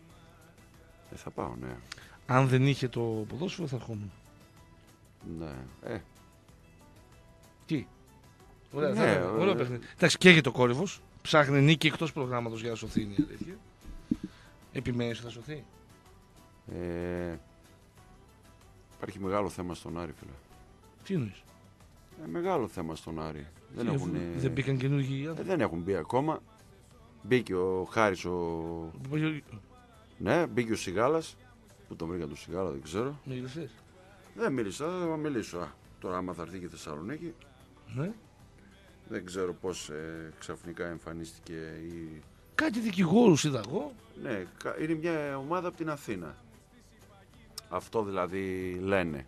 Ε, θα πάω, ναι. Αν δεν είχε το ποδόσφαιρο θα ερχόμουν. ναι. Ε, Τι; Ωραία, Ναι, θα είναι. ε, ωραίο παιχνίδι. Εντάξει, καίγεται ο κόρυβος. Ψάχνει νίκη εκτός προγράμματος για να σωθεί είναι η αλήθεια. Επιμένεις ότι θα σωθεί; ε, υπάρχει μεγάλο θέμα στον Άρη, φίλε. Τι εννοείς; Ε, μεγάλο θέμα στον Άρη. Δεν, έχουν, δεν μπήκαν καινούργιοι ε, άνθρωποι. δεν έχουν μπει ακόμα. Μπήκε ο Χάρης ο... Ναι, μπήκε ο Σιγάλας. Πού τον βρήκα τον Σιγάλα, δεν ξέρω. Μιλητέ. Δεν μίλησα, θα μιλήσω. Α, τώρα άμα θα έρθει και η Θεσσαλονίκη. Ναι. Δεν ξέρω πώς ε, ξαφνικά εμφανίστηκε η... Κάτι δικηγόρους είδα εγώ. Ναι, κα- είναι μια ομάδα από την Αθήνα. Αυτό δηλαδή λένε.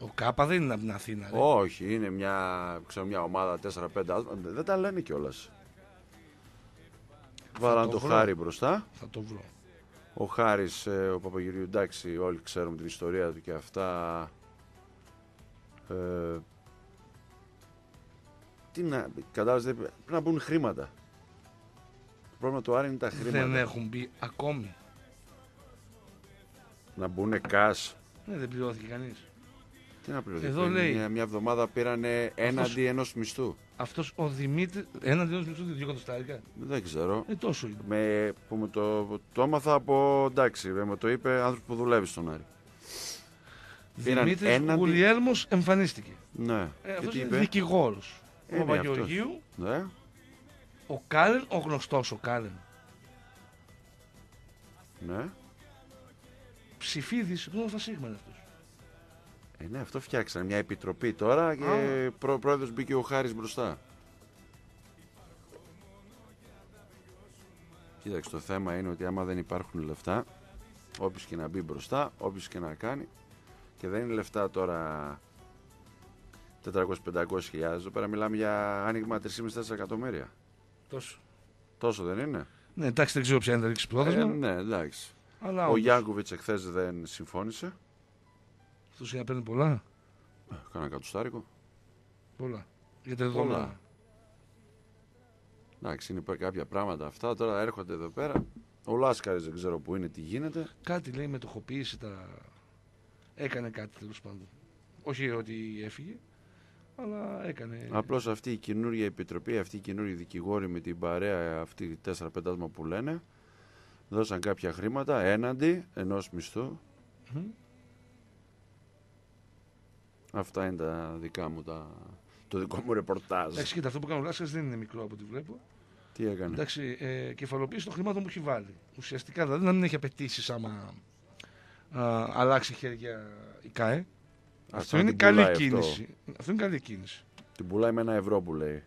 Ο Κάπα δεν είναι από την Αθήνα. ρε. Όχι, είναι μια, ξέρω, μια ομάδα 4-5 άτομα. Δεν τα λένε κιόλας. Βάλαν το το βρω. Χάρη μπροστά. Θα το βρω. Ο Χάρης, ε, ο Παπαγιουρίου, εντάξει, όλοι ξέρουμε την ιστορία του και αυτά. Ε, τι να, κατάλαβες, δεν- πρέπει να μπουν χρήματα. Το πρόβλημα του Άρη είναι τα χρήματα. Δεν έχουν μπει ακόμη. Να μπουν cash. Ναι, δεν πληρώθηκε κανείς. Τι να πληρωθεί. Εδώ πριν λέει. Μια, μια εβδομάδα πήρανε έναντι ενός μισθού. Αυτός ο Δημήτρη. Ένα δύο μισού δύο εκατοστάρικα. Δεν ξέρω. Ε, τόσο είναι. Με, που μου το, το έμαθα από εντάξει, με μου το είπε άνθρωπος που δουλεύει στον Άρη. Πήραν Δημήτρης έναντι- Γουλιέλμος εμφανίστηκε. Ναι. Ε, και αυτός τι είναι είπε; δικηγόρος. Ε, Ο ναι, Παπαγεωργίου, Ναι. ο Κάλεν, ο γνωστός ο Κάλεν. Ναι. Ψηφίδης, γνώμη Σίγμα είναι αυτός. Ε, ναι, αυτό φτιάξανε μια επιτροπή τώρα και Α. πρό, πρόεδρος μπήκε ο Χάρης μπροστά. Κοίταξε, το θέμα είναι ότι άμα δεν υπάρχουν λεφτά, όποιος και να μπει μπροστά, όποιος και να κάνει, και δεν είναι λεφτά τώρα 400-500 χιλιάδες, εδώ πέρα μιλάμε για άνοιγμα 3,5-4 εκατομμύρια. Τόσο. Τόσο δεν είναι; Ναι, εντάξει, δεν ξέρω ποια είναι τα λήξη πρόθεσμα. Ε, ναι, εντάξει. αλλά Ο όντως, Γιάνκοβιτς εχθές δεν συμφώνησε. Αυτός για να παίρνει πολλά. Ε, Κάνα κατουστάρικο. Πολλά. Για τα Πολλά. δεδομένα. Εντάξει, είναι κάποια πράγματα αυτά. Τώρα έρχονται εδώ πέρα. Ο Λάσκαρης δεν ξέρω που είναι, τι γίνεται. Κάτι λέει μετοχοποίηση τα. Έκανε κάτι τέλος πάντων. Όχι ότι έφυγε, αλλά έκανε. Απλώς αυτή η καινούργια επιτροπή, αυτή η καινούργια δικηγόρη με την παρέα, αυτή οι 4-5 άτομα που λένε, δώσαν κάποια χρήματα έναντι ενός μισθού. Μμμ. Αυτά είναι τα δικά μου, τα... το δικό μου ρεπορτάζ. Εντάξει, κοίτα, αυτό που κάνει ο Λάσκα δεν είναι μικρό από ό,τι βλέπω. Τι έκανε; Εντάξει, ε, κεφαλοποίηση των χρημάτων που έχει βάλει. Ουσιαστικά δηλαδή να μην έχει απαιτήσεις άμα α, αλλάξει χέρια η ΚΑΕ. Αυτό να είναι την καλή πουλάει κίνηση. Αυτό. είναι καλή κίνηση. Την πουλάει με ένα ευρώ που λέει.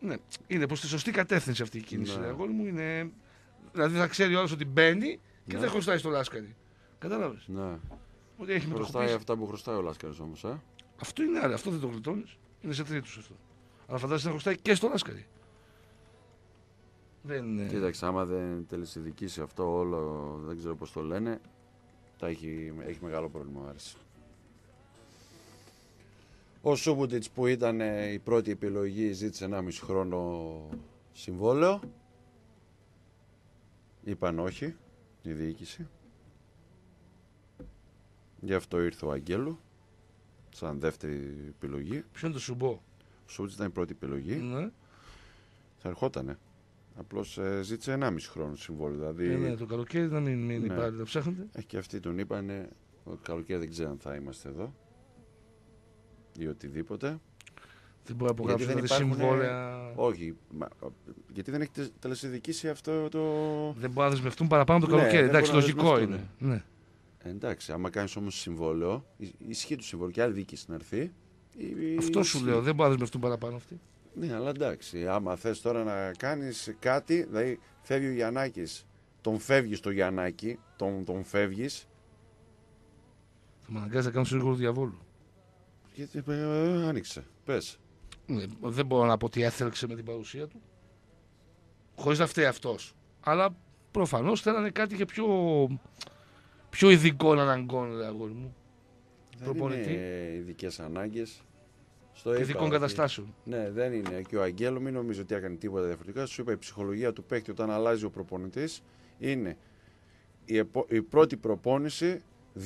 Ναι, είναι προς τη σωστή κατεύθυνση αυτή η κίνηση. Ναι. Ναι. Αγόρι μου είναι. Δηλαδή θα ξέρει ο άλλο ότι μπαίνει και Ναι. δεν χρωστάει στο Λάσκαρη. Κατάλαβες; Ναι. Ότι έχει Χρωστάει μετοχοποίηση. αυτά που χρωστάει ο Λάσκαρης όμως, ε. Αυτό είναι άλλο. Αυτό δεν το γλιτώνεις. Είναι σε τρίτους αυτό. Αλλά φαντάζεσαι να χρωστάει και στο Λάσκαρη. Δεν είναι. Κοίταξε, άμα δεν τελεσυδικήσει αυτό όλο, δεν ξέρω πώς το λένε, θα έχει, έχει μεγάλο πρόβλημα ο Άρης. Ο Σούμποτιτς που ήταν ε, η πρώτη επιλογή ζήτησε 1,5 χρόνο συμβόλαιο. Είπαν όχι, η διοίκηση. Γι' αυτό ήρθε ο Αγγέλου, σαν δεύτερη επιλογή. Ποιο είναι το σουμπό; Ο Σούμποτιτς ήταν η πρώτη επιλογή. Ναι. Θα ερχότανε. Απλώς ε, ζήτησε 1,5 χρόνο συμβόλαιο. Δηλαδή, Ε, ναι, το καλοκαίρι να μην μείνει Ναι. πάλι. Τα ψάχνετε. Ε, και αυτοί τον είπανε, ότι καλοκαίρι δεν ξέρω αν θα είμαστε εδώ ή οτιδήποτε. Δεν μπορεί να απογράψει δεν δηλαδή υπάρχουν, συμβόλαια. Όχι, μα, γιατί δεν έχει τε- τελεσυδικήσει αυτό το... Δεν μπορεί να δεσμευτούν παραπάνω το Ναι, καλοκαίρι. δεν Εντάξει, μπορούν να λογικό δεσμευτούν. είναι. Ναι. Ε, εντάξει, άμα κάνεις όμως συμβόλαιο, ι- ισχύει το συμβόλαιο και άλλη διοίκηση να έρθει. η- η- Αυτό σου ισχύει. λέω. Δεν μπορείς να δεσμευτούν παραπάνω αυτοί. Ναι, αλλά εντάξει, άμα θες τώρα να κάνεις κάτι, δηλαδή φεύγει ο Γιαννάκης, τον φεύγεις το Γιαννάκη, τον, τον φεύγεις, Θα με αναγκάζεις να κάνω σύγχρονο διαβόλου. γιατί ε, άνοιξε, πες. Ναι, δεν μπορώ να πω ότι έθελξε με την παρουσία του. Χωρίς να φταίει αυτός. Αλλά προφανώς θέλανε κάτι και πιο, πιο ειδικό να αναγκώνει, ρε αγόρι μου. Δεν Προπονητή. είναι ειδικές ανάγκες. Στο Και είπα ειδικών ότι- καταστάσεων. Ναι, δεν είναι. Και ο Αγγέλου μην νομίζω ότι έκανε τίποτα διαφορετικά. Σου είπα η ψυχολογία του παίκτη όταν αλλάζει ο προπονητής είναι η, επο- η πρώτη προπόνηση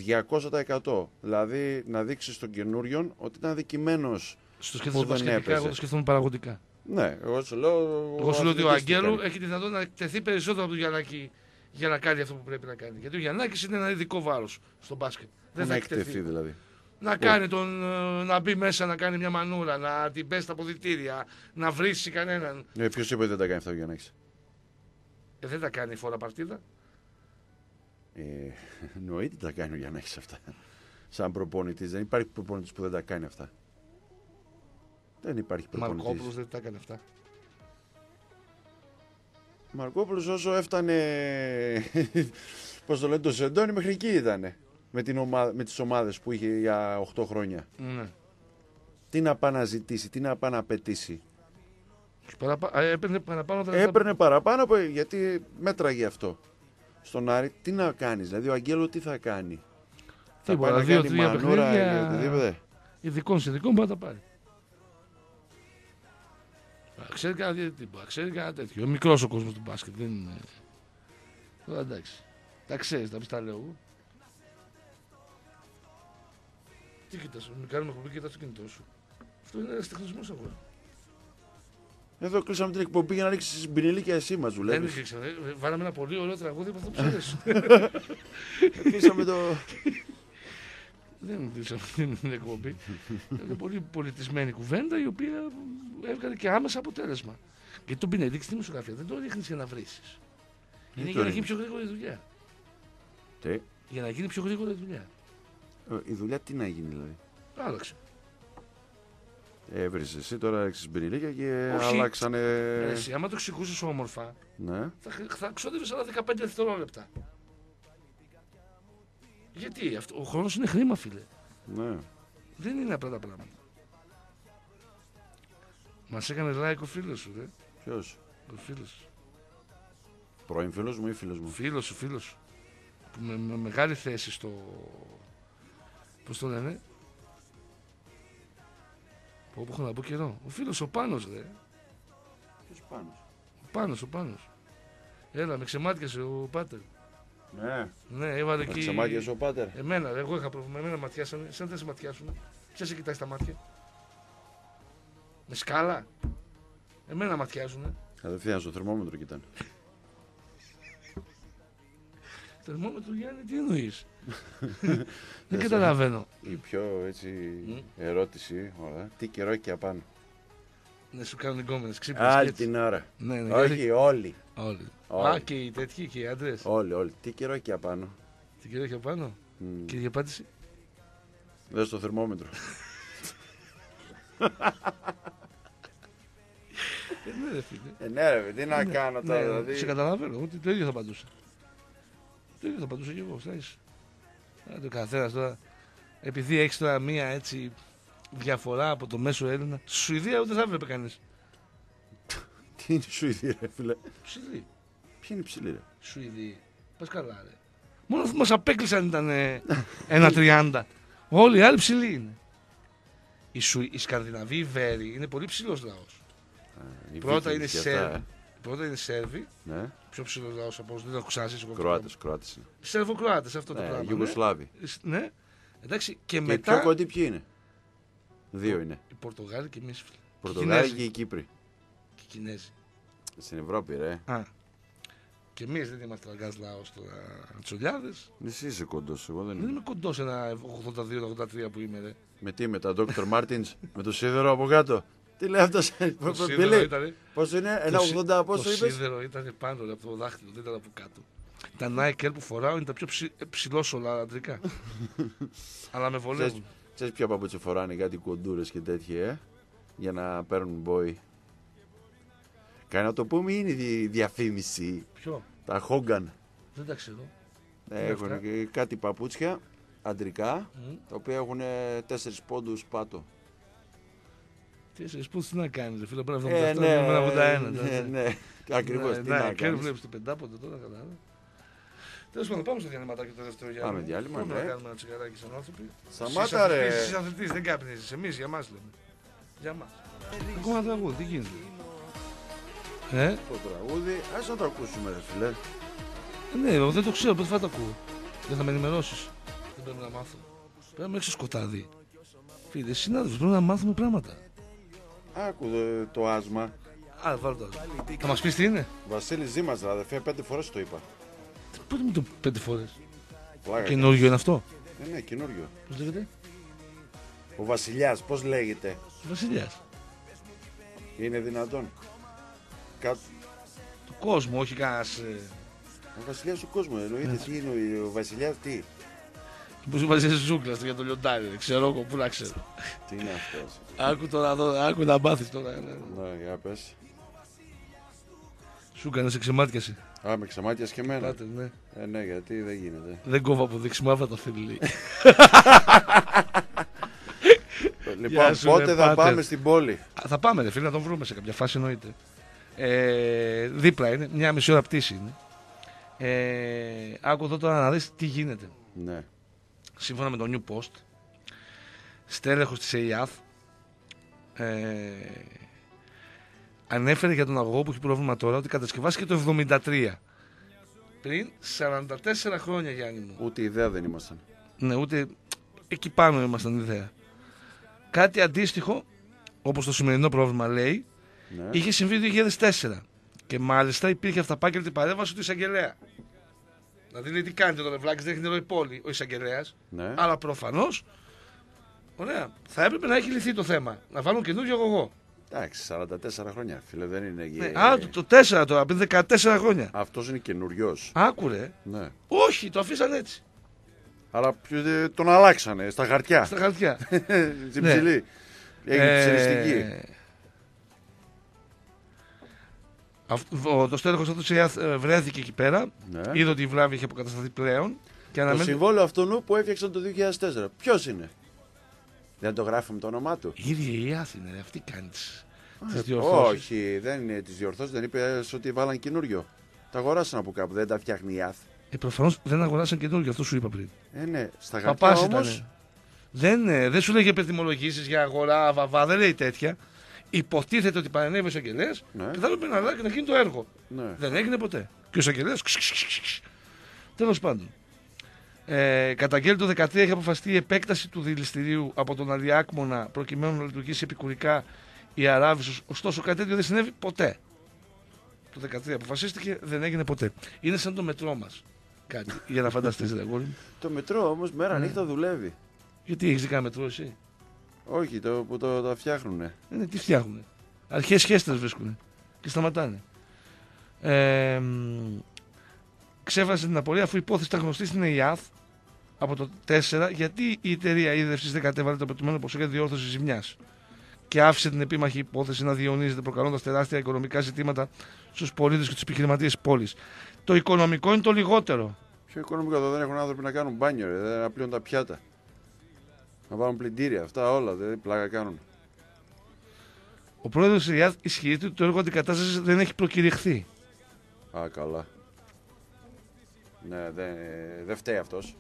200%. Δηλαδή να δείξεις στον καινούριον ότι ήταν δικημένο. Στο Που σκέφτεσαι δεν πασχετικά, έπαιζε. εγώ το σκέφτομαι παραγωγικά. Ναι, εγώ σου λέω. Εγώ σου λέω ότι ο αθλητής τι Αγγέλου κάνει. έχει τη δυνατότητα να εκτεθεί περισσότερο από τον Γιαννάκη για να κάνει αυτό που πρέπει να κάνει. Γιατί ο Γιαννάκης είναι ένα ειδικό βάρος στο μπάσκετ. Δεν να θα εκτεθεί εκτεθεί. δηλαδή. Να κάνει τον, ε, να μπει μέσα να κάνει μια μανούρα, να την πέσει στα ποδητήρια, να βρίσει κανέναν. Ε, Ποιος είπε ότι δεν τα κάνει αυτά ο Γιάννη. Ε, δεν τα κάνει η φορά παρτίδα. Ε, εννοείται τα κάνει ο Γιάννη αυτά. Σαν προπονητής. Δεν υπάρχει προπονητής που δεν τα κάνει αυτά. Δεν υπάρχει προπονητής. Μαρκόπουλο δεν τα έκανε αυτά. Μαρκόπουλος όσο έφτανε πώς το λένε το Σεντόνι μέχρι εκεί ήταν με, την ομάδα, με τις ομάδες που είχε για 8 χρόνια. Ναι. Τι να πάει να ζητήσει, τι να πάει να απαιτήσει. Τους παραπα... ε, έπαιρνε παραπάνω από τα λεφτά Έπαιρνε παραπάνω από, γιατί μέτραγε αυτό. Στον Άρη τι να κάνεις, δηλαδή ο Αγγέλο τι θα κάνει; Θα Τίποτα, πάει να δύο, κάνει τρία μανούρα παιχνίδια. ή οτιδήποτε. Ειδικών σε ειδικών μπορεί να τα πάρει. Α, Ξέρει κανένα διαιτητή, ξέρει κανένα τέτοιο. Μικρός ο κόσμος του μπάσκετ. Δεν είναι. Τώρα εντάξει. Τα ξέρεις, τα πει τα λέω εγώ. Τι κοιτάς, μην κάνουμε εκπομπή και κοιτάς το κινητό σου. Αυτό είναι ένας τεχνισμός αγώνα. Εδώ κλείσαμε την εκπομπή για να ρίξεις την πινελίκια εσύ μας Δεν δουλεύεις. είχε ξανά. ε, Βάλαμε ένα πολύ ωραίο τραγούδι που θα του αρέσει. Κλείσαμε το... Δεν κλείσαμε την εκπομπή. Είναι πολύ πολιτισμένη κουβέντα η οποία έβγαλε και άμεσα αποτέλεσμα. Γιατί τον πινελίκ στη μουσογραφία δεν το ρίχνεις για να βρεις. Είναι το για να γίνει ρίχνεις. πιο γρήγορη η δουλειά. Τι, Για να γίνει πιο γρήγορη η δουλειά. ε, η δουλειά τι να γίνει δηλαδή; Άλλαξε. Έβριζες εσύ τώρα ρίξεις πινελίκια και Όχι. αλλάξανε... Ε, Εσύ, άμα το εξηγούσες όμορφα, Ναι. θα, θα ξόδευες άλλα 15 δευτερόλεπτα. Γιατί αυτό, ο χρόνος είναι χρήμα, φίλε. Ναι. Δεν είναι απλά τα πράγματα. Μας έκανε like ο φίλος σου, ρε. Ποιος; Ο φίλος σου. Πρώην φίλος μου ή φίλος μου; Φίλος σου, φίλος σου. Που με, με μεγάλη θέση στο. Πώς το λένε. Πω, πω, έχω να πω καιρό. Ο φίλος ο Πάνος, ρε. Ποιος πάνω. Ο Πάνος, ο Πάνος. Έλα, με ξεμάτιασε ο Πάτερ. Ναι. Ναι, έβαλε Με εκεί. ξεμάτιασε ο πάτερ. Εμένα, ρε, εγώ είχα πρόβλημα. Εμένα ματιάσανε. Σαν δεν σε ματιάσουν. Ποια σε κοιτάει στα μάτια; Με σκάλα. Εμένα ματιάζουν. Κατευθείαν στο θερμόμετρο κοιτάνε. Θερμόμετρο Γιάννη, τι εννοείς; δεν καταλαβαίνω. Η πιο έτσι Μμ. ερώτηση. Ωραία. Τι καιρό έχει και απάνω. Να σου κάνουν γκόμενε ξύπνες. Άλλη την ώρα. Ναι, ναι, Όχι, όλοι. Όλοι. Όλοι. Α, και οι τέτοιοι και οι άντρες. Όλοι, όλοι. Τι καιρό έχει και απάνω. Τι κυρία είχε πάνω. Μμ. Και η απάντηση. Δες στο θερμόμετρο. Ε, ναι, ρε φίλε. Ε, ναι, ρε, τι να Ναι, κάνω ναι, τώρα. Σε Δηλαδή. καταλαβαίνω. Ότι το ίδιο θα απαντούσα. Το ίδιο θα απαντούσα και εγώ. Ξέρεις. Ε, Το καθένας τώρα. Επειδή έχεις τώρα μία έτσι διαφορά από το μέσο Έλληνα. Στη Σουηδία ούτε θα έβλεπε κανείς. Τι είναι η Σουηδία, ρε φίλε; Ψηλή. Ποιοι είναι οι ψηλοί, ρε; Σουηδοί. Πα καλά, ρε. Μόνος που μας απέκλεισαν ήταν ε, ένα 30. Όλοι οι άλλοι ψηλοί είναι. Οι, Σου... οι Σκανδιναβοί, οι Βέροι είναι πολύ ψηλός λαός. Οι Πρώτα Βίκινγκς είναι και αυτά, Σέρβοι. Πρώτα είναι Σέρβοι, ε. Ναι. πιο ψηλός λαός από όσους δεν το ακουσάσει. Κροάτες, Κροάτες. είναι. Σερβοκροάτες αυτό το Ναι, πράγμα. ναι. Ιουγκοσλάβοι. Ναι. Εντάξει, και, Και οι μετά. πιο κοντοί ποιοι είναι; Δύο είναι. Οι Πορτογάλοι και εμεί. Πορτογάλοι Κινέζοι. και οι Κύπροι. Και οι Κινέζοι. Στην Ευρώπη, ρε. Α. Και εμείς δεν είμαστε αργάς λαός τώρα. Τσολιάδες. Εσύ είσαι κοντός, εγώ δεν Δεν είμαι. είμαι κοντός ένα 82-83 που είμαι, ρε. Με τι, με τα Dr. Martins, με το σίδερο από κάτω. Τι λέει αυτός, Το σίδερο Πili, ήταν. πόσο είναι, ένα το σι- 80 πόσο Το είπες; σίδερο ήταν πάνω ρε, από το δάχτυλο, δεν ήταν από κάτω. Τα Nike Air που φοράω είναι τα πιο ψη... ψηλόσολα αντρικά. Αλλά με βολεύουν. Ξέρεις ποια παπούτσι φοράνε κάτι κοντούρες και τέτοια, ε, για να παίρνουν μπόι. Κάνει να το πούμε είναι η διαφήμιση. Ποιο, Τα Χόγκαν. δεν τα ξέρω. Ναι, Είναι έχουν αυτά. και κάτι παπούτσια αντρικά, Μμ. τα οποία έχουν 4 πόντους πάτο. Τι εσύ, πού τι να κάνεις, φίλε, πρέπει να Ε, 77, ναι, να 81. ναι, ναι. Ακριβώς, τι να Ναι, και κάνεις. βλέπεις το πεντάποντο τώρα, κατάλαβα. Τέλος πάντων, πάμε στο διαλυματάκι το δεύτερο για Πάμε διάλειμμα, Πάμε ναι. να κάνουμε ένα τσιγαράκι σαν άνθρωποι. Σταμάτα, ρε. Εσύ αθλητή, δεν κάπνιζε. Εμείς για μας λέμε. Για μας. Ακόμα τραγούδι, τι γίνεται. Ε, Το τραγούδι, ας να το ακούσουμε ρε φίλε. ναι, εγώ δεν το ξέρω, πρώτη φορά το ακούω. Δεν θα με ενημερώσεις. Δεν πρέπει να μάθω. Πρέπει να με έξω σκοτάδι. Φίλε, συνάδελφοι, πρέπει να μάθουμε πράγματα. Άκου ε, το άσμα. Α, βάλω το. Θα μας πεις τι είναι; Βασίλη Ζήμας, ρε αδερφέ, πέντε φορές το είπα. Πότε μου το πέντε φορές; Πλάκα. Καινούργιο είναι αυτό; Ναι, ναι, καινούριο. Πώς λέγεται; Ο Βασιλιάς, πώς λέγεται; Βασιλιάς. Είναι δυνατόν. Κα... Του κόσμου, όχι κανένα. Ο Βασιλιάς του κόσμου, εννοείται. Τι είναι ο- ο Βασιλιάς, τι; Πώ βάζει ζούγκλα στο για το λιοντάρι, δεν ξέρω εγώ πού να ξέρω. Τι είναι αυτός; Άκου τώρα, εδώ, άκου να μάθεις τώρα. ναι. Ναι, για πες. Σου έκανες σε ξεμάτιασε. Α, με ξεμάτιας και εμένα. Πάτε, ναι. Ε, ναι, γιατί δεν γίνεται. Δεν κόβω από δεξιμά αυτά τα θέλει. λέει. Λοιπόν, σου, πότε ρε, θα πάτερ. πάμε στην πόλη; Α, θα πάμε, ρε φίλε, να τον βρούμε σε κάποια φάση εννοείται. Ε, δίπλα είναι, μια μισή ώρα πτήση είναι. Ε, άκου εδώ τώρα να δεις τι γίνεται. Ναι. Σύμφωνα με το New Post, στέλεχος της ΕΙΑΘ ε, ανέφερε για τον αγωγό που έχει πρόβλημα τώρα ότι κατασκευάστηκε το 73. Πριν 44 χρόνια, Γιάννη μου. Ούτε ιδέα δεν ήμασταν. Ναι, ούτε εκεί πάνω ήμασταν ιδέα. Κάτι αντίστοιχο, όπως το σημερινό πρόβλημα λέει, Ναι. είχε συμβεί το 2004. Και μάλιστα υπήρχε αυταπάκελτη παρέμβαση του εισαγγελέα. Δηλαδή λέει τι κάνετε το Λευλάκης, δεν έχει νερό η πόλη ο εισαγγελέας. ναι. Αλλά προφανώς. Ωραία. Θα έπρεπε να έχει λυθεί το θέμα. Να βάλουν καινούργιο αγωγό. Εντάξει, 44 χρόνια, φίλε, δεν είναι. Ναι. Ε, Α, το, το 4 τώρα, πριν 14 χρόνια. Αυτός είναι καινούριος. Άκουρε. Ναι. Όχι, το αφήσαν έτσι. Αλλά ποιο- ε, τον αλλάξανε στα χαρτιά. Στα χαρτιά. Στην Ναι. ψηλή. Έγινε ψηλιστική. Ο- Το στέλεχος αυτός της ΕΑΘ, ε, βρέθηκε εκεί πέρα. Ναι. Είδε ότι η βλάβη είχε αποκατασταθεί πλέον. Και Το αναμένει. συμβόλαιο αυτού που έφτιαξαν το 2004. Ποιος είναι; Δεν το γράφουμε το όνομά του. Η ίδια η ΕΑΘ είναι, ρε, αυτή κάνει τις, τις διορθώσεις. Όχι, δεν είναι τις διορθώσεις. Δεν είπε ότι βάλαν καινούριο. Τα αγοράσαν από κάπου. Δεν τα φτιάχνει η ΑΘ. Ε, Προφανώς δεν αγοράσαν καινούργιο, αυτό σου είπα πριν. Ε, ναι, στα Παπάς χαρτιά ήταν. όμω. Δεν, ε, δεν σου λέγε επιδημολογήσεις για αγορά, βαβά, δεν λέει τέτοια. Υποτίθεται ότι παρενέβη ο εισαγγελέας Ναι. και θα έπρεπε να αλλάξει να γίνει το έργο. Ναι. Δεν έγινε ποτέ. Και ο εισαγγελέας. Τέλος πάντων. Ε, καταγγέλει το 2013 έχει αποφασιστεί η επέκταση του δηληστηρίου από τον Αλιάκμονα προκειμένου να λειτουργήσει επικουρικά η Αράβη. Ωστόσο, κάτι τέτοιο δεν συνέβη ποτέ. Το 2013 αποφασίστηκε, δεν έγινε ποτέ. Είναι σαν το μετρό μας. Κάτι για να φανταστείς, ρε αγόρι μου. Το μετρό όμως μέρα Ναι. νύχτα δουλεύει. Γιατί έχεις δει κανένα μετρό, εσύ; Όχι, το που το, τα φτιάχνουνε. Ε, ναι, τι φτιάχνουν. Αρχές σχέστε βρίσκουν και σταματάνε. Ε, μ, ξέφρασε την απορία αφού η υπόθεση ήταν γνωστή στην ΕΙΑΘ από το 4 γιατί η εταιρεία ίδρυυση δεν κατέβαλε το απαιτούμενο ποσό για διόρθωση ζημιάς και άφησε την επίμαχη υπόθεση να διονύζεται προκαλώντας τεράστια οικονομικά ζητήματα στους πολίτες και τους επιχειρηματίες πόλης. Το οικονομικό είναι το λιγότερο. Πιο οικονομικό εδώ δεν έχουν άνθρωποι να κάνουν μπάνιο, ρε, δεν να πλύνουν τα πιάτα. Να βάλουν πλυντήρια, αυτά όλα δεν πλάκα κάνουν. Ο πρόεδρος της ΕΙΑΘ ισχυρίζεται ότι το έργο αντικατάστασης δεν έχει προκηρυχθεί. Α, καλά. Ναι, δεν δεν φταίει αυτός.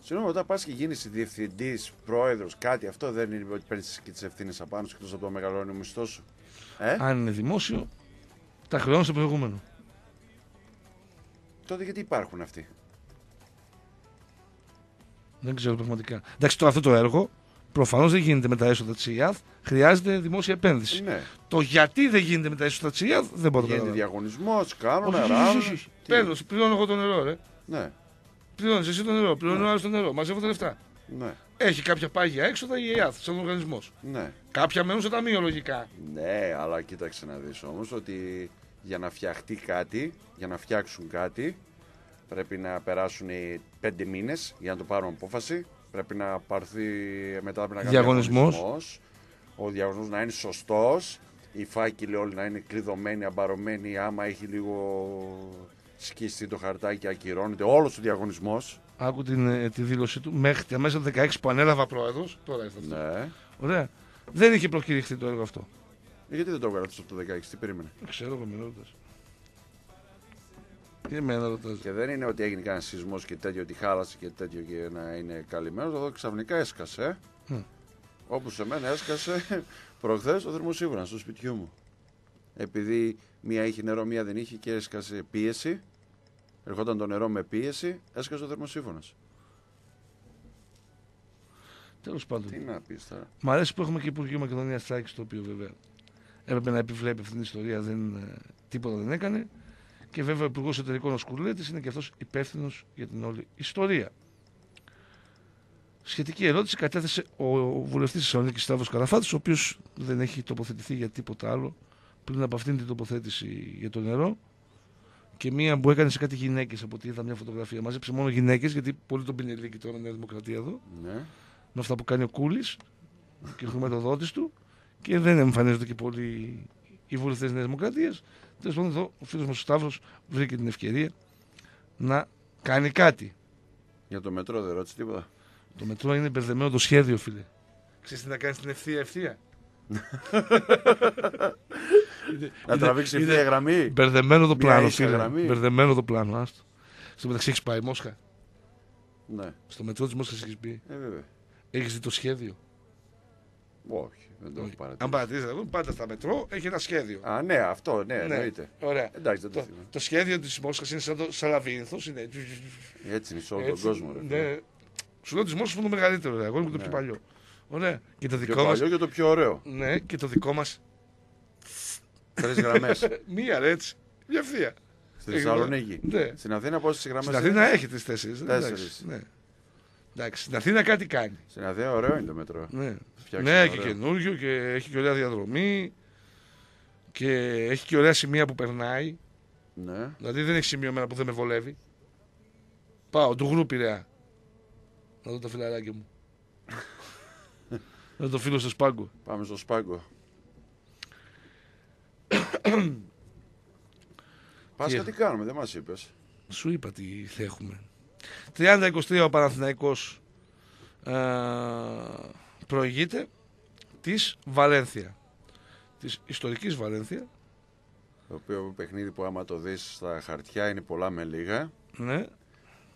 Συγγνώμη, όταν πας και γίνεις διευθυντής, πρόεδρος, κάτι, αυτό δεν είναι ότι παίρνεις και τις ευθύνες απάνω σου εκτός από το μεγαλώνει ο μισθός σου. Ε, Αν είναι δημόσιο, τα χρεώνεις στο προηγούμενο. τότε γιατί υπάρχουν αυτοί; Δεν ξέρω πραγματικά. Εντάξει, το, αυτό το έργο προφανώς δεν γίνεται με τα έσοδα της ΙΑΘ. Χρειάζεται δημόσια επένδυση. Ναι. Το γιατί δεν γίνεται με τα έσοδα της ΙΑΘ δεν μπορώ να Γίνεται καταλάβω. διαγωνισμός, κάνουν, Όχι, όχι, ράβουν. όχι, όχι. Τι; Παίρνω, πληρώνω εγώ το νερό, ρε. Ναι, Πληρώνεις εσύ το νερό, πληρώνει Ναι. ο άλλος το νερό. Μαζεύω τα λεφτά. ναι, Έχει κάποια πάγια έξοδα η ΕΑΘ, σαν οργανισμός. ναι. Κάποια μένουν στο ταμείο λογικά. Ναι, αλλά κοίταξε να δεις όμως ότι για να φτιαχτεί κάτι, για να φτιάξουν κάτι, πρέπει να περάσουν οι πέντε μήνες για να το πάρουν απόφαση. Πρέπει να πάρθει μετά πρέπει να κάνει Διαγωνισμός. διαγωνισμός. Ο διαγωνισμός να είναι σωστός. οι φάκελοι όλοι να είναι κλειδωμένοι, αμπαρωμένοι, άμα έχει λίγο σκιστεί το χαρτάκι, ακυρώνεται όλος ο διαγωνισμός. Άκου την, ε, τη δήλωσή του. Μέχρι τα μέσα του 16 που ανέλαβα πρόεδρος, τώρα ήρθε αυτό. Ναι. Ωραία. Δεν είχε προκηρυχθεί το έργο αυτό. Ε, Γιατί δεν το έβγαλε αυτό από το 16, τι περίμενε. Δεν ξέρω εγώ με ρωτάς. Τι εμένα ρωτάς. Και δεν είναι ότι έγινε κανένα σεισμός και τέτοιο, ότι χάλασε και τέτοιο και να είναι καλυμμένο. Εδώ ξαφνικά έσκασε. Μμ. Όπου σε μένα έσκασε προχθές ο θερμοσύμβουλα στο σπιτιού μου. Επειδή μία είχε νερό, μία δεν είχε και έσκασε πίεση. Ερχόταν το νερό με πίεση, έσκασε ο θερμοσύμφωνας. Τέλος πάντων. Τι να πεις τώρα. Μ' αρέσει που έχουμε και Υπουργείο Μακεδονίας Στράκη, το οποίο βέβαια έπρεπε να επιβλέπει αυτή την ιστορία, δεν, ε, τίποτα δεν έκανε. Και βέβαια ο Υπουργός Εταιρικών ο Σκουρλέτης είναι και αυτός υπεύθυνος για την όλη ιστορία. Σχετική ερώτηση κατέθεσε ο βουλευτής της Θεσσαλονίκης Σταύρος Καραφάτη, ο οποίος δεν έχει τοποθετηθεί για τίποτα άλλο πριν από αυτήν την τοποθέτηση για το νερό. Και μία που έκανε σε κάτι γυναίκες από ό,τι είδα μια φωτογραφία. Μαζέψε μόνο γυναίκες, γιατί πολύ τον πινελίκη τώρα Νέα Δημοκρατία εδώ Ναι. με αυτά που κάνει ο Κούλης και ο χρηματοδότης του και δεν εμφανίζονται και πολλοί οι βουλευτές της Νέας Δημοκρατίας. Τέλος πάντων, εδώ ο φίλος μας ο Σταύρος βρήκε την ευκαιρία να κάνει κάτι. Για το μετρό δεν ρώτησε τίποτα. Το μετρό είναι μπερδεμένο το σχέδιο, φίλε. Ξέρεις τι να κάνεις την ευθεία ευθεία; Είναι- Να είναι- τραβήξει είναι ευθεία γραμμή. Μπερδεμένο το Μια πλάνο, ίσια φίλε. γραμμή. Μπερδεμένο το πλάνο, άστο. Στο μεταξύ έχεις πάει Μόσχα; Ναι, Στο μετρό της Μόσχας έχεις μπει; ε, βέβαια. Έχεις δει το σχέδιο; Όχι, δεν το έχω Αν παρατηρήσει. παρατηρήσετε, εγώ πάντα στα μετρό έχει ένα σχέδιο. Α, ναι, αυτό, ναι, Ναι. εννοείται. Ωραία. Εντάξει, δεν το Το, θυμάμαι. το σχέδιο της Μόσχας είναι σαν το σαλαβίνθο. Είναι... Έτσι είναι σε όλο τον έτσι, κόσμο. Ρε. Ναι. Σου λέω της Μόσχας είναι το μεγαλύτερο. ρε. Εγώ είμαι το Ναι. πιο παλιό. Ωραία. Και το Πιο δικό μα. παλιό και το πιο ωραίο. Ναι, και το δικό μα. Τρεις γραμμές. Μία ρε έτσι. Μια ευθεία. Στη Έχει- Θεσσαλονίκη. Ναι. Στην Αθήνα πόσε γραμμές. Στην Αθήνα έχει τις τέσσερις. Τέσσερις. Ναι. Εντάξει, στην Αθήνα κάτι κάνει. Στην Αθήνα ωραίο είναι το μετρό. Ναι, Φτιάξει ναι ένα και ωραίο. καινούριο και έχει και ωραία διαδρομή. Και έχει και ωραία σημεία που περνάει. Ναι. Δηλαδή δεν έχει σημείο εμένα που δεν με βολεύει. Πάω, του γρου Πειραιά. Να δω τα φιλαράκια μου. να δω το φίλο στο σπάγκο. Πάμε στο σπάγκο. Πάσχα Τι τι κάνουμε, δεν μας είπες. Σου είπα τι θα έχουμε. 30-23 ο Παναθηναϊκός ε, προηγείται της Βαλένθια. Της ιστορικής Βαλένθια. Το οποίο παιχνίδι που άμα το δεις στα χαρτιά είναι πολλά με λίγα. Ναι,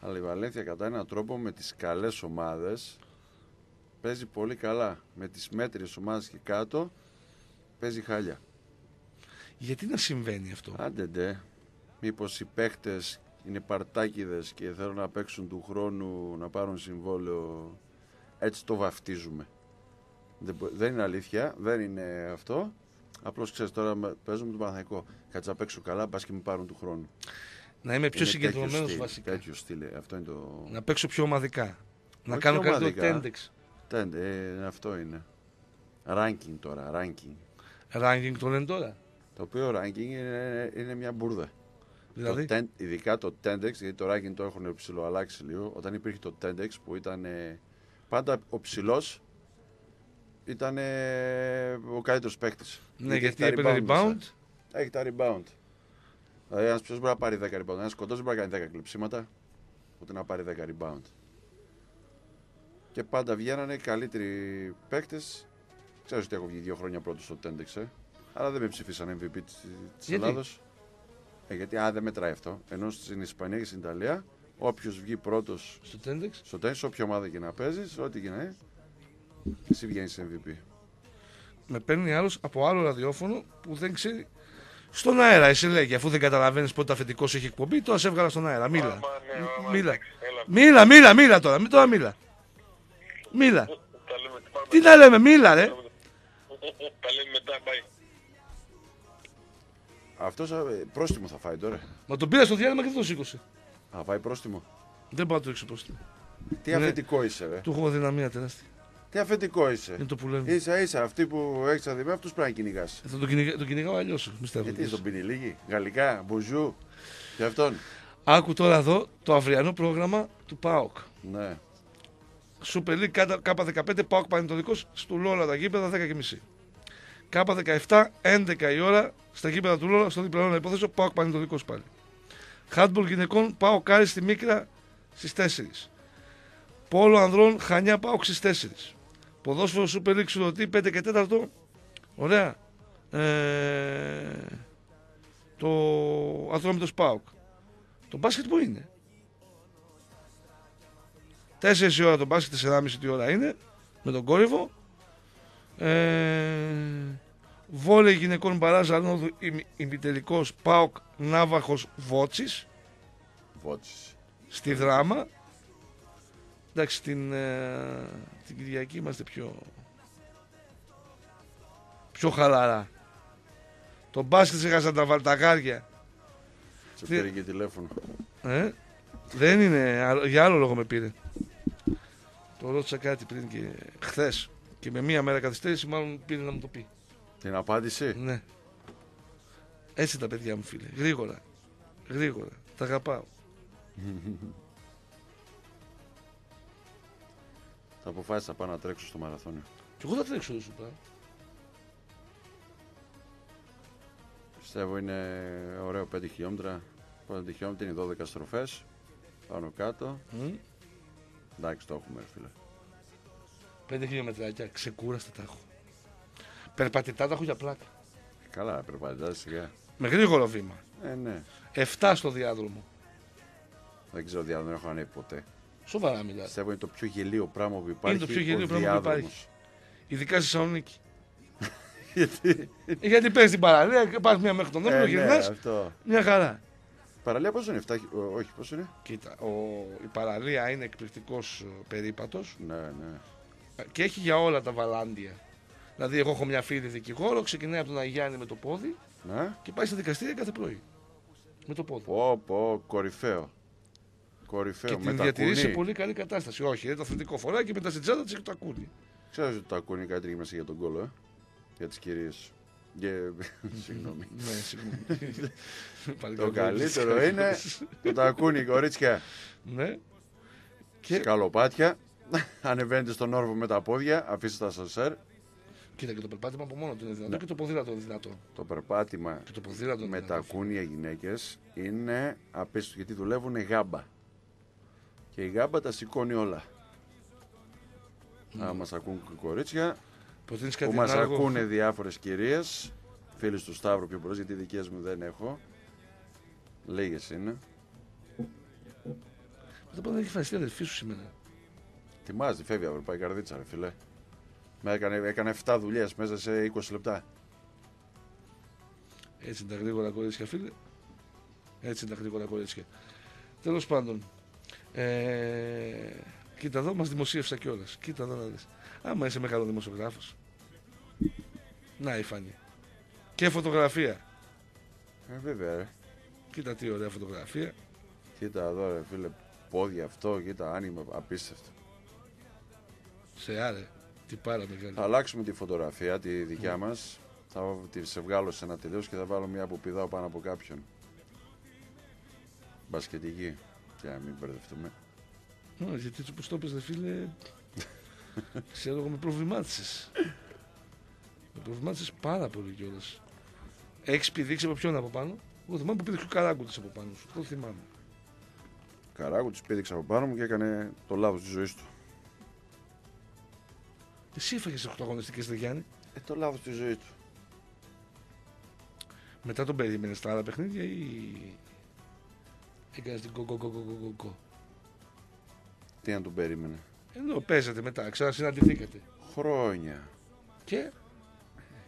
Αλλά η Βαλένθια κατά έναν τρόπο με τις καλές ομάδες παίζει πολύ καλά. Με τις μέτριες ομάδες και κάτω παίζει χάλια. γιατί να συμβαίνει αυτό; Άντε ντε. Μήπως οι παίχτες είναι παρτάκιδες και θέλουν να παίξουν του χρόνου να πάρουν συμβόλαιο. Έτσι το βαφτίζουμε. Δεν, μπο- δεν είναι αλήθεια, δεν είναι αυτό. Απλώς ξέρεις τώρα με- παίζω με τον Παναθαϊκό. Κάτσε να παίξω καλά, μπας και με πάρουν του χρόνου. να είμαι πιο Είναι τέτοιο συγκεντρωμένος στυλ, βασικά. Τέτοιο στυλ, ε, αυτό είναι το... Να παίξω πιο ομαδικά. Να Όχι κάνω καλύτερο ομαδικά. τέντεξ. Τέντε, ε, αυτό είναι. Ranking τώρα, ranking. Ranking το λένε τώρα. Το οποίο ranking είναι, είναι μια μπουρδα. Δηλαδή, Το ten- ειδικά το Tendex, γιατί το ranking το έχουν ψηλοαλλάξει λίγο. Όταν υπήρχε το Tendex που ήταν ε, πάντα ο ψηλός ήταν ε, ο καλύτερος παίκτης. ναι, γιατί έπαιρνε rebound. Έχει τα rebound. Δηλαδή, ένας ψηλό μπορεί να πάρει 10 rebound. Ένας κοντός δεν μπορεί να κάνει 10 κλειψίματα, ούτε να πάρει 10 rebound. Και πάντα βγαίνανε οι καλύτεροι παίκτες. Ξέρω ότι έχω βγει δύο χρόνια πρώτος στο Tendex, ε. Αλλά δεν με ψηφίσαν MVP της Γιατί; Ελλάδος. Ε, γιατί α, δεν μετράει αυτό. Ενώ στην Ισπανία και στην Ιταλία, όποιος βγει πρώτος Στο τέντεξ. στο τέννη, όποια ομάδα και να παίζεις, ό,τι και να είναι, εσύ βγαίνεις MVP. Με παίρνει άλλος από άλλο ραδιόφωνο που δεν ξέρει. Στον αέρα, εσύ λέγει, αφού δεν καταλαβαίνεις πότε αφεντικός έχει εκπομπή, τώρα σε έβγαλα στον αέρα. Μίλα. Άμα, ναι, άμα, Μίλα. εντάξει, έλα. Μίλα, μίλα, μίλα τώρα. Μην τώρα μίλα. Μίλα. Τα λέμε, πάμε. Τι να λέμε, μίλα, ρε. Τα λέμε μετά, bye. Αυτός πρόστιμο θα φάει τώρα. Μα τον πήρα στο διάλειμμα και δεν το σήκωσε. Θα φάει πρόστιμο. Δεν πάω να το ρίξω πρόστιμο. Τι Ναι. αφεντικό είσαι, ρε. Του έχουμε δυναμία τεράστια. Τι αφεντικό είσαι. Είναι το που λέμε. Ίσα ίσα αυτοί που έχεις αδημία, αυτούς πρέπει να κυνηγάς. Ε, Θα τον κυνηγα- τον κυνηγάω αλλιώς. Γιατί στον πίνει λίγη, γαλλικά, μπουζού και αυτόν. Άκου τώρα εδώ το αυριανό πρόγραμμα του ΠΑΟΚ. Ναι. Super League κάτα- K15 ΠΑΟΚ Πανετολικός στο Λόλα τα γήπεδα 10.30. K17, 11 η ώρα, στα γήπεδα του Λόλα, στο διπλανό υπόθεσο, πάω πανετολικός πάλι. Χάντμπολ γυναικών, πάω κάρι στη Μίκρα στις 4. Πόλο ανδρών, Χανιά, πάω στις 4. Ποδόσφαιρο Super League Σουδοτή, 5 και 4. Ωραία. Ε, το Ατρόμητος ΠΑΟΚ. Το μπάσκετ που είναι; 4 η ώρα το μπάσκετ, 4,5 η ώρα είναι, με τον κόρυβο. Ε, Βόλεϊ γυναικών Μπαράζ Αρνόδου ημι- ημιτελικός ΠΑΟΚ Ναύαχος Βότσης Βότσης. στη δράμα. Εντάξει, την, ε, την Κυριακή είμαστε πιο, πιο χαλαρά. Το μπάσκετ έχασαν τα βαλταγάρια. Σε Τι- πήρε και τηλέφωνο. Ε, δεν είναι, άλλο- για άλλο λόγο με πήρε. Το ρώτησα κάτι πριν και χθες. Και με μία μέρα καθυστέρηση, μάλλον πήρε να μου το πει. Την απάντηση. Ναι. Έτσι τα παιδιά μου, φίλε. Γρήγορα. Γρήγορα. Τα αγαπάω. αποφάσισα να πάω να τρέξω στο μαραθώνιο. Και εγώ θα τρέξω, δεν σου είπα. Πιστεύω είναι ωραίο 5 χιλιόμετρα. 5 χιλιόμετρα είναι 12 στροφές. Πάνω κάτω. Μμ. Εντάξει, το έχουμε, ρε φίλε. Πέντε χιλιόμετράκια. Ξεκούραστα τα έχω. Περπατητά τα έχω για πλάκα. Καλά, περπατάς σιγά. Με γρήγορο βήμα. Ε, ναι. 7 στο διάδρομο. Δεν ξέρω τι άλλο δεν έχω ανέβει ποτέ. Σοβαρά μιλάς. Πιστεύω είναι το πιο γελίο πράγμα που υπάρχει. το πιο γελίο ο πράγμα που διάδρομος. Ειδικά στη Θεσσαλονίκη. Γιατί; Ε, Γιατί παίζει την παραλία, πας μία μέχρι τον Ε, Εύρο, ναι, γυρνάς. αυτό. Μια χαρά. Παραλία πόσο είναι, 7, όχι πόσο είναι; Κοίτα, ο, η παραλία είναι εκπληκτικός περίπατος Ναι, ναι. και έχει για όλα τα βαλάντια. Δηλαδή, εγώ έχω μια φίλη δικηγόρο, ξεκινάει από τον Αγιάννη με το πόδι Ναι. και πάει στα δικαστήρια κάθε πρωί. Με το πόδι. Πω, πω, κορυφαίο. Κορυφαίο. και με την τα διατηρεί σε κούνη. πολύ καλή κατάσταση. Όχι, είναι το αθλητικό φοράκι και μετά στην τσάντα της έχει το ακούνι. Ξέρεις ότι το ακούνε κάτι τρίγει μέσα για τον κόλλο, ε. Για τις κυρίες. Και... Συγγνώμη. ναι, συγγνώμη. Πάλι το κακό. καλύτερο είναι το τακούνι, κορίτσια. Ναι. Και Σκαλοπάτια. Ανεβαίνετε στον όρβο με τα πόδια, αφήστε τα σοσέρ. κοίτα και το περπάτημα από μόνο του είναι δυνατό Ναι. και το ποδήλατο είναι δυνατό. Το περπάτημα Και το ποδήλατο είναι με τα δυνατό. κούνια γυναίκες είναι απίστευτο γιατί δουλεύουν γάμπα. Και η γάμπα τα σηκώνει όλα. Ναι. Αν μας ακούν κορίτσια, Προτείνεις που κάτι μας ανάλογο; ακούνε διάφορες κυρίες, φίλους του Σταύρου πιο πολλές, γιατί δικές μου δεν έχω. Λίγες είναι. Δεν μπορεί να έχει φανιστεί αδερφή σου σήμερα. Τιμάζει, φεύγει αύριο, πάει η καρδίτσα, ρε φίλε. Με έκανε, έκανε 7 δουλειές μέσα σε 20 λεπτά. Έτσι είναι τα γρήγορα κορίτσια, φίλε. Έτσι είναι τα γρήγορα κορίτσια. Τέλος πάντων. Ε, κοίτα εδώ, μας δημοσίευσα κιόλας. Κοίτα εδώ να δεις. Άμα είσαι μεγάλο δημοσιογράφος. Να η φάνη. Και φωτογραφία. Ε, βέβαια, ρε. Κοίτα τι ωραία φωτογραφία. Κοίτα εδώ, ρε φίλε, πόδια αυτό, κοίτα, άνοιγμα, απίστευτο. Σε άρε. Τι πάρα μεγάλη. Θα αλλάξουμε τη φωτογραφία, τη δικιά μας. Θα τη σε βγάλω σε ένα τελείως και θα βάλω μια που πηδάω πάνω από κάποιον. Μπασκετική. Για να μην μπερδευτούμε. Ω, γιατί έτσι όπως το είπες, ρε φίλε, ξέρω εγώ με προβλημάτισες. με προβλημάτισες πάρα πολύ κιόλας. Έχεις πηδήξει από ποιον από πάνω. Εγώ θυμάμαι που πήδηξε ο Καράγκουτης από πάνω σου. Το θυμάμαι. Καράγου της πήδηξε από πάνω μου και έκανε το λάθος της ζωής του. Εσύ έφαγες 8 αγωνιστικές, ρε Γιάννη. Ε, το λάθος της ζωής του. Μετά τον περίμενες στα άλλα παιχνίδια ή έκανες την κοκοκοκοκοκοκο. Τι να τον περίμενε. Ενώ παίζατε μετά, ξανασυναντηθήκατε. Χρόνια. Και;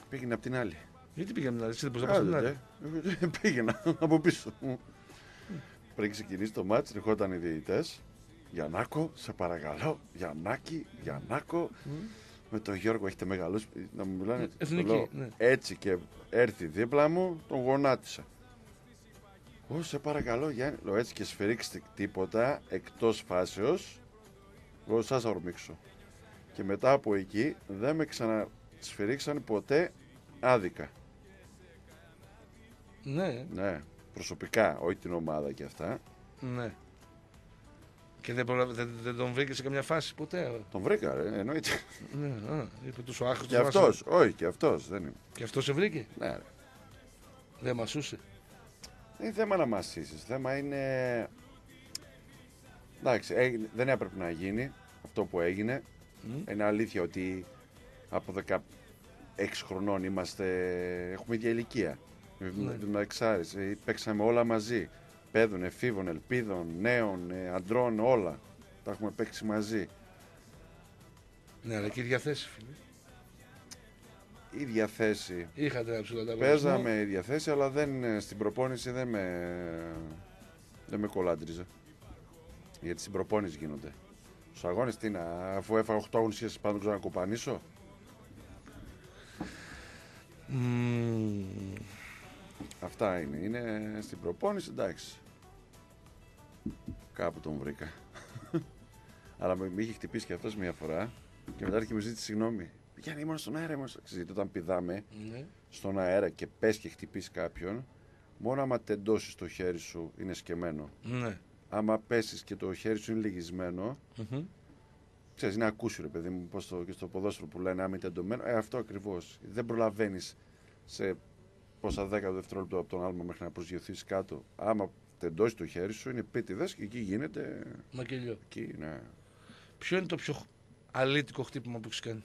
Πήγαινε απ' την άλλη. γιατί πήγαμε να εσύ δεν μπορείς να πας στην άλλη. Άντε, ε. Πήγαινα από πίσω. Πριν ξεκινήσει το μάτς, ερχόταν οι διαιτητές. Γιαννάκο, σε παρακαλώ. Γιαννάκη, Γιαννάκο. Με τον Γιώργο έχετε μεγαλώσει. Να μου μιλάνε. το Εθνική, λέω. ναι. Έτσι και έρθει δίπλα μου, τον γονάτισα. Ω, σε παρακαλώ, Γιάννη. Λέω έτσι και σφυρίξτε τίποτα εκτός φάσεως. Εγώ σας θα ορμήξω. Και μετά από εκεί δεν με ξανασφυρίξαν ποτέ άδικα. Ναι, Ναι, προσωπικά, όχι την ομάδα και αυτά. ναι. Και δεν, προλαβα- δεν, δεν τον βρήκε σε καμιά φάση ποτέ. ε; Τον βρήκα, ρε, εννοείται. Ναι, α, είπε τους ο άχρηστος Και Βάσο. αυτός, όχι, και αυτός δεν είναι. Και αυτός σε βρήκε; Ναι, ρε. Δεν μασούσε. Δεν είναι θέμα να μασίσεις. Θέμα είναι. Εντάξει, έγινε- δεν έπρεπε να γίνει αυτό που έγινε. Μμ. Είναι αλήθεια ότι από 16 χρονών είμαστε. Έχουμε ίδια ηλικία. Ναι. Με εξάρτηση. Ε, Παίξαμε όλα μαζί. Παιδών, εφήβων, ελπίδων, νέων, ε, αντρών, όλα. Τα έχουμε παίξει μαζί. Ναι, αλλά και η διαθέση, φίλε. Ίδια θέση. Είχατε ένα ψηλό Παίζαμε ίδια θέση, αλλά δεν, ε, στην προπόνηση δεν με, δεν με κολάντριζε. Γιατί στην προπόνηση γίνονται. Στους αγώνες τι είναι, αφού έφαγα 8 αγωνιστικές πάνω να κοπανίσω. Αυτά είναι. Είναι στην προπόνηση, εντάξει. Κάπου τον βρήκα. Αλλά με, με είχε χτυπήσει και αυτός μια φορά και μετά έρχεται και μου ζήτησε συγγνώμη. Γιάννη, ήμουν στον αέρα, ήμουν στο... Ξέρετε, όταν πηδάμε Ναι. στον αέρα και πες και χτυπήσεις κάποιον, μόνο άμα τεντώσεις το χέρι σου είναι σκεμμένο. Ναι. Άμα πέσεις και το χέρι σου είναι λυγισμένο, Μμμ. ξέρεις, είναι ακούσιο, ρε παιδί μου, πώς το, και στο ποδόσφαιρο που λένε άμα είναι τεντωμένο. Ε, αυτό ακριβώς. Δεν προλαβαίνεις σε πόσα δέκα δευτερόλεπτα από τον άλμα μέχρι να προσγειωθείς κάτω. Άμα τεντώσεις το χέρι σου, είναι πίτιδε και εκεί γίνεται. Μακελιό. Εκεί, ναι. Ποιο είναι το πιο αλήτικο χτύπημα που έχεις κάνει;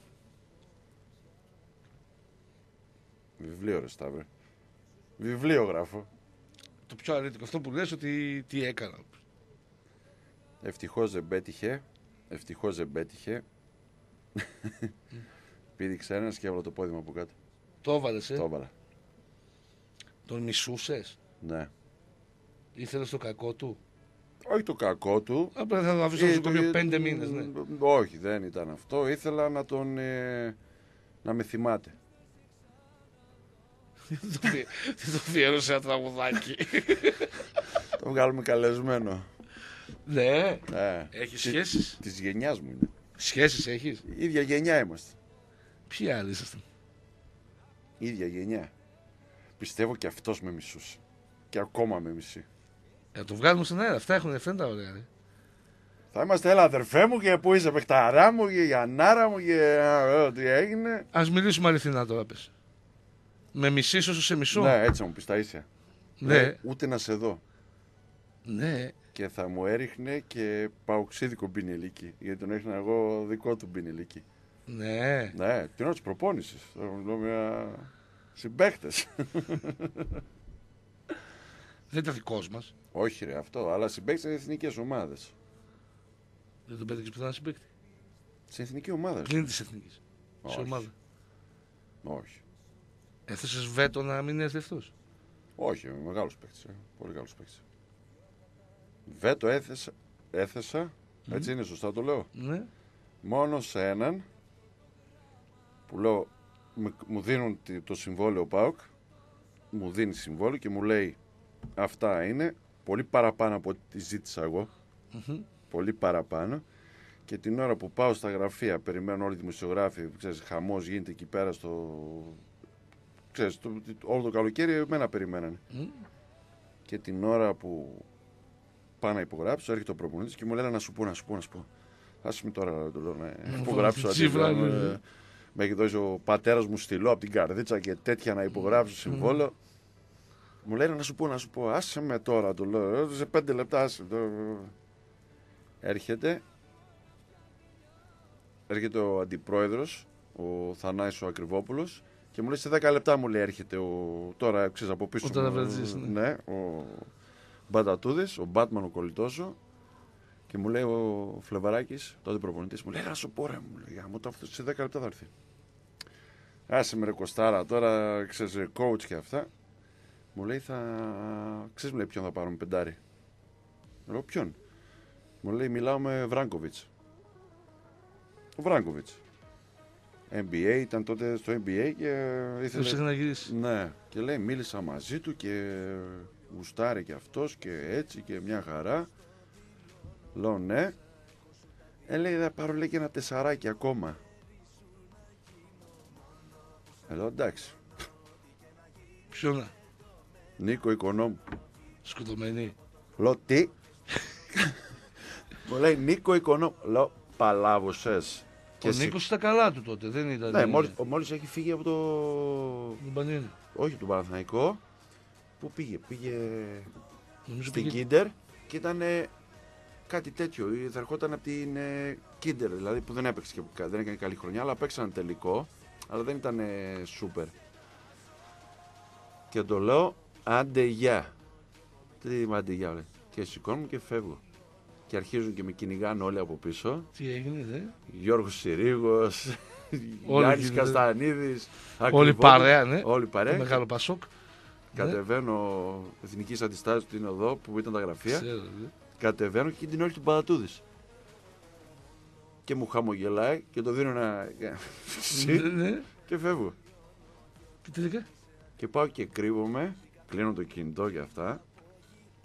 Βιβλίο, ρε Σταύρε. Βιβλίο γράφω. Το πιο αλήτικο. Αυτό που λες ότι τι έκανα. Ευτυχώς δεν πέτυχε. Ευτυχώς δεν πέτυχε. Πήδηξε ένα και έβαλα το πόδι μου από κάτω. Το έβαλες, ε; Το έβαλα. Τον μισούσες; Ναι. Ήθελες το κακό του; Όχι το κακό του. Απλά θα τον αφήσω Ε, στο νοσοκομείο το- πέντε μήνες, ναι. Όχι, δεν ήταν αυτό. Ήθελα να τον. ε, να με θυμάται. Τι το φι- τι το αφιέρωσε ένα τραγουδάκι. το βγάλουμε καλεσμένο. ναι. Ναι. Έχεις σχέσεις; Της γενιάς μου είναι. Σχέσεις έχεις; Η ίδια γενιά είμαστε. Ποιοι άλλοι ήσασταν. Η ίδια γενιά. Πιστεύω και αυτός με μισούσε. Και ακόμα με μισεί. Ε, το βγάλουμε στον αέρα. Αυτά έχουν αυτά είναι τα ωραία. ρε. Θα είμαστε, έλα αδερφέ μου και που είσαι παιχταρά μου και η Ανάρα μου και ε, ό,τι έγινε. Ας μιλήσουμε αληθινά τώρα πες. Με μισείς όσο σε μισώ. Ναι, έτσι θα μου πεις τα ίσια. Ναι. Ε, ούτε να σε δω. Ναι. Και θα μου έριχνε και παουξίδικο μπινελίκι. Γιατί τον έριχνα εγώ δικό του μπινελίκι. Ναι. Ναι, την ώρα τη προπόνηση. Μιλώ μια συμπαίχτες. Δεν ήταν δικός μας. Όχι, ρε, αυτό. Αλλά συμπαίχτες είναι εθνικές ομάδες. Δεν τον πέτυχες πιθανά συμπέκτη. Σε εθνική ομάδα. Πλην της εθνικής. Σε Όχι. ομάδα. Όχι. Έθεσες βέτο να μην έρθει αυτός; Όχι, μεγάλος παίκτης. Πολύ καλός παίκτης. Βέτο έθεσα. έθεσα έτσι είναι σωστά το λέω. Ναι. Μόνο σε έναν που λέω μου- μου δίνουν τη- το συμβόλαιο ΠΑΟΚ μου δίνει συμβόλαιο και μου λέει αυτά είναι πολύ παραπάνω από ό,τι τη ζήτησα εγώ Μμμ. πολύ παραπάνω και την ώρα που πάω στα γραφεία περιμένουν όλοι οι δημοσιογράφοι ξέρεις, χαμός γίνεται εκεί πέρα στο ξέρεις, το, όλο το καλοκαίρι εμένα περιμένανε Μμ. και την ώρα που πάω να υπογράψω έρχεται ο προπονητής και μου λέει να σου πω, να σου πω, να σου πω άσε με τώρα του λέω, να υπογράψω τσίφρα, αντί να- ναι. με έχει δώσει ο πατέρας μου στυλό από την καρδίτσα και τέτοια να υπογράψω συμβόλαιο μου λέει να σου πω, να σου πω, άσε με τώρα, του λέω, «Ε, σε πέντε λεπτά, άσε. το». Έρχεται, έρχεται ο αντιπρόεδρος, ο Θανάης ο Ακριβόπουλος και μου λέει σε 10 λεπτά μου λέει έρχεται ο, τώρα ξέρεις από πίσω Ο μου, Ταραβραντζής, ναι. ναι, ο Μπατατούδης, ο Μπάτμαν ο Κολλητόσο και μου λέει ο Φλεβαράκης, τότε προπονητής, μου λέει να σου πω ρε, μου λέει, γάμο το αυτό σε 10 λεπτά θα έρθει. Άσε με ρε Κωστάρα, τώρα ξέρεις ρε, coach και αυτά. Μου λέει θα, ξέρεις μου λέει ποιον θα πάρουμε πεντάρι. Λέω ποιον. Μου λέει μιλάω με Βράγκοβιτς. Ο Βράγκοβιτς. NBA, ήταν τότε στο NBA και Ήθελε ήθελε... να γυρίσεις. Ναι, και λέει μίλησα μαζί του και γουστάρει και αυτός και έτσι και μια χαρά. Λέω ναι. Ε, λέει θα πάρω λέει και ένα τεσσαράκι ακόμα. Ε, λέω εντάξει. Ποιο να. Νίκο Οικονόμου. Σκοτωμένη. Λέω τι; Μου λέει Νίκο Οικονόμου. Λέω παλάβωσε. Ο Νίκος ήταν καλά του τότε, δεν ήταν. Ναι, μόλις, μόλις έχει φύγει από το. Τον Πανιόνι. Όχι του Παναθηναϊκό. Πού πήγε, πήγε Νομίζω στην πήγε- Κίντερ και ήταν ε, κάτι τέτοιο. ή Θα ερχόταν από την ε, Κίντερ, δηλαδή που δεν έπαιξε και κα- δεν έκανε καλή χρονιά, αλλά παίξαν τελικό. Αλλά δεν ήταν ε, σούπερ. Και το λέω, άντε γεια. Τι είμαι άντε γεια, λέει. Και σηκώνομαι και φεύγω. Και αρχίζουν και με κυνηγάνε όλοι από πίσω. Τι έγινε, δε; Γιώργος Συρίγος, Όλοι Γιάννης γίνεται. Καστανίδης. Όλη Ακριβώς. παρέα, ναι. Όλοι Το παρέα. μεγάλο Πασόκ. Κατεβαίνω εθνικής αντιστάση την οδό που ήταν τα γραφεία. Ξέρω, δε. Κατεβαίνω και την ώρα του Παλατούδη. Και μου χαμογελάει και το δίνω ένα. Ναι, ναι. και φεύγω. Και τελικά. Και πάω και κρύβομαι. Κλείνω το κινητό και αυτά.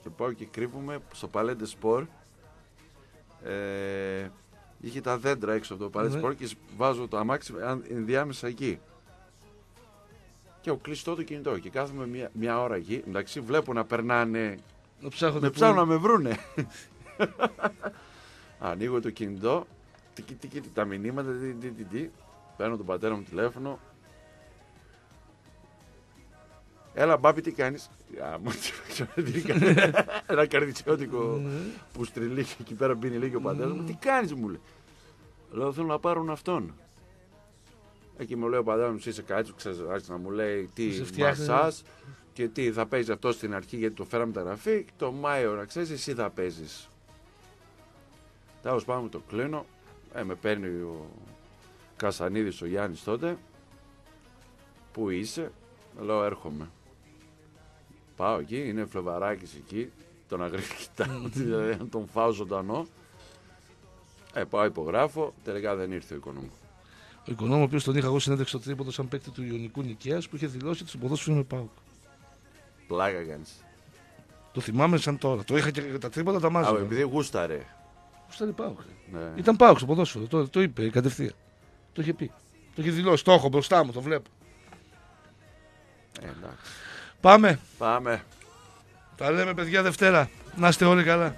Και πάω και κρύβομαι στο Παλέντε Σπορ. Ε, είχε τα δέντρα έξω από το Παλέντε Ναι. Σπορ και βάζω το αμάξι αν- ενδιάμεσα εκεί. Και έχω κλειστό το κινητό και κάθομαι μια, μια ώρα εκεί. Εντάξει, βλέπω να περνάνε Να ψάχνω με ψάχνουν να με βρούνε. Ανοίγω το κινητό, τικι, τικι, τα μηνύματα, τι, τι, τι, τι. Παίρνω τον πατέρα μου τηλέφωνο. Έλα μπάμπη τι κάνεις; Α, μου τι κάνεις; Ένα καρδιτσιώτικο που στριλεί και εκεί πέρα μπαίνει λέει και ο πατέρας μου. Τι κάνεις μου λέει. Λέω θέλω να πάρουν αυτόν. Εκεί μου λέει ο πατέρας μου «Εσύ είσαι κάτι, ξέρεις, άρχισε να μου λέει τι Σε φτιάχνει. μασάζ και τι θα παίζει αυτό στην αρχή γιατί το φέραμε τα γραφή. Το Μάιο να ξέρεις, εσύ θα παίζεις. Τέλος πάντων το κλείνω. Ε, με παίρνει ο Κασανίδης ο Γιάννης τότε. Πού είσαι, λέω έρχομαι. Πάω εκεί, είναι φλεβαράκης εκεί. Τον αγρίπτω, κοιτάω, δηλαδή αν τον φάω ζωντανό. Ε, πάω υπογράφω, τελικά δεν ήρθε ο οικονόμου. Ο οικονόμος, ο οποίος τον είχα εγώ συνέντευξη στο τρίποδο σαν παίκτη του Ιωνικού Νικαίας που είχε δηλώσει ότι στο ποδόσφαιρο είναι πάω. Πλάκα κάνεις. Το θυμάμαι σαν τώρα. Το είχα και τα τρίποτα τα Α, μάζευα. επειδή γούσταρε. Πώς ήταν πάω. Ναι. Ήταν πάω στο ποδόσφαιρο. Το, το είπε κατευθείαν. Το είχε πει. Το είχε δηλώσει. Το έχω μπροστά μου, το βλέπω. Ε, εντάξει. Πάμε. Πάμε. Τα λέμε παιδιά Δευτέρα. Να είστε όλοι καλά.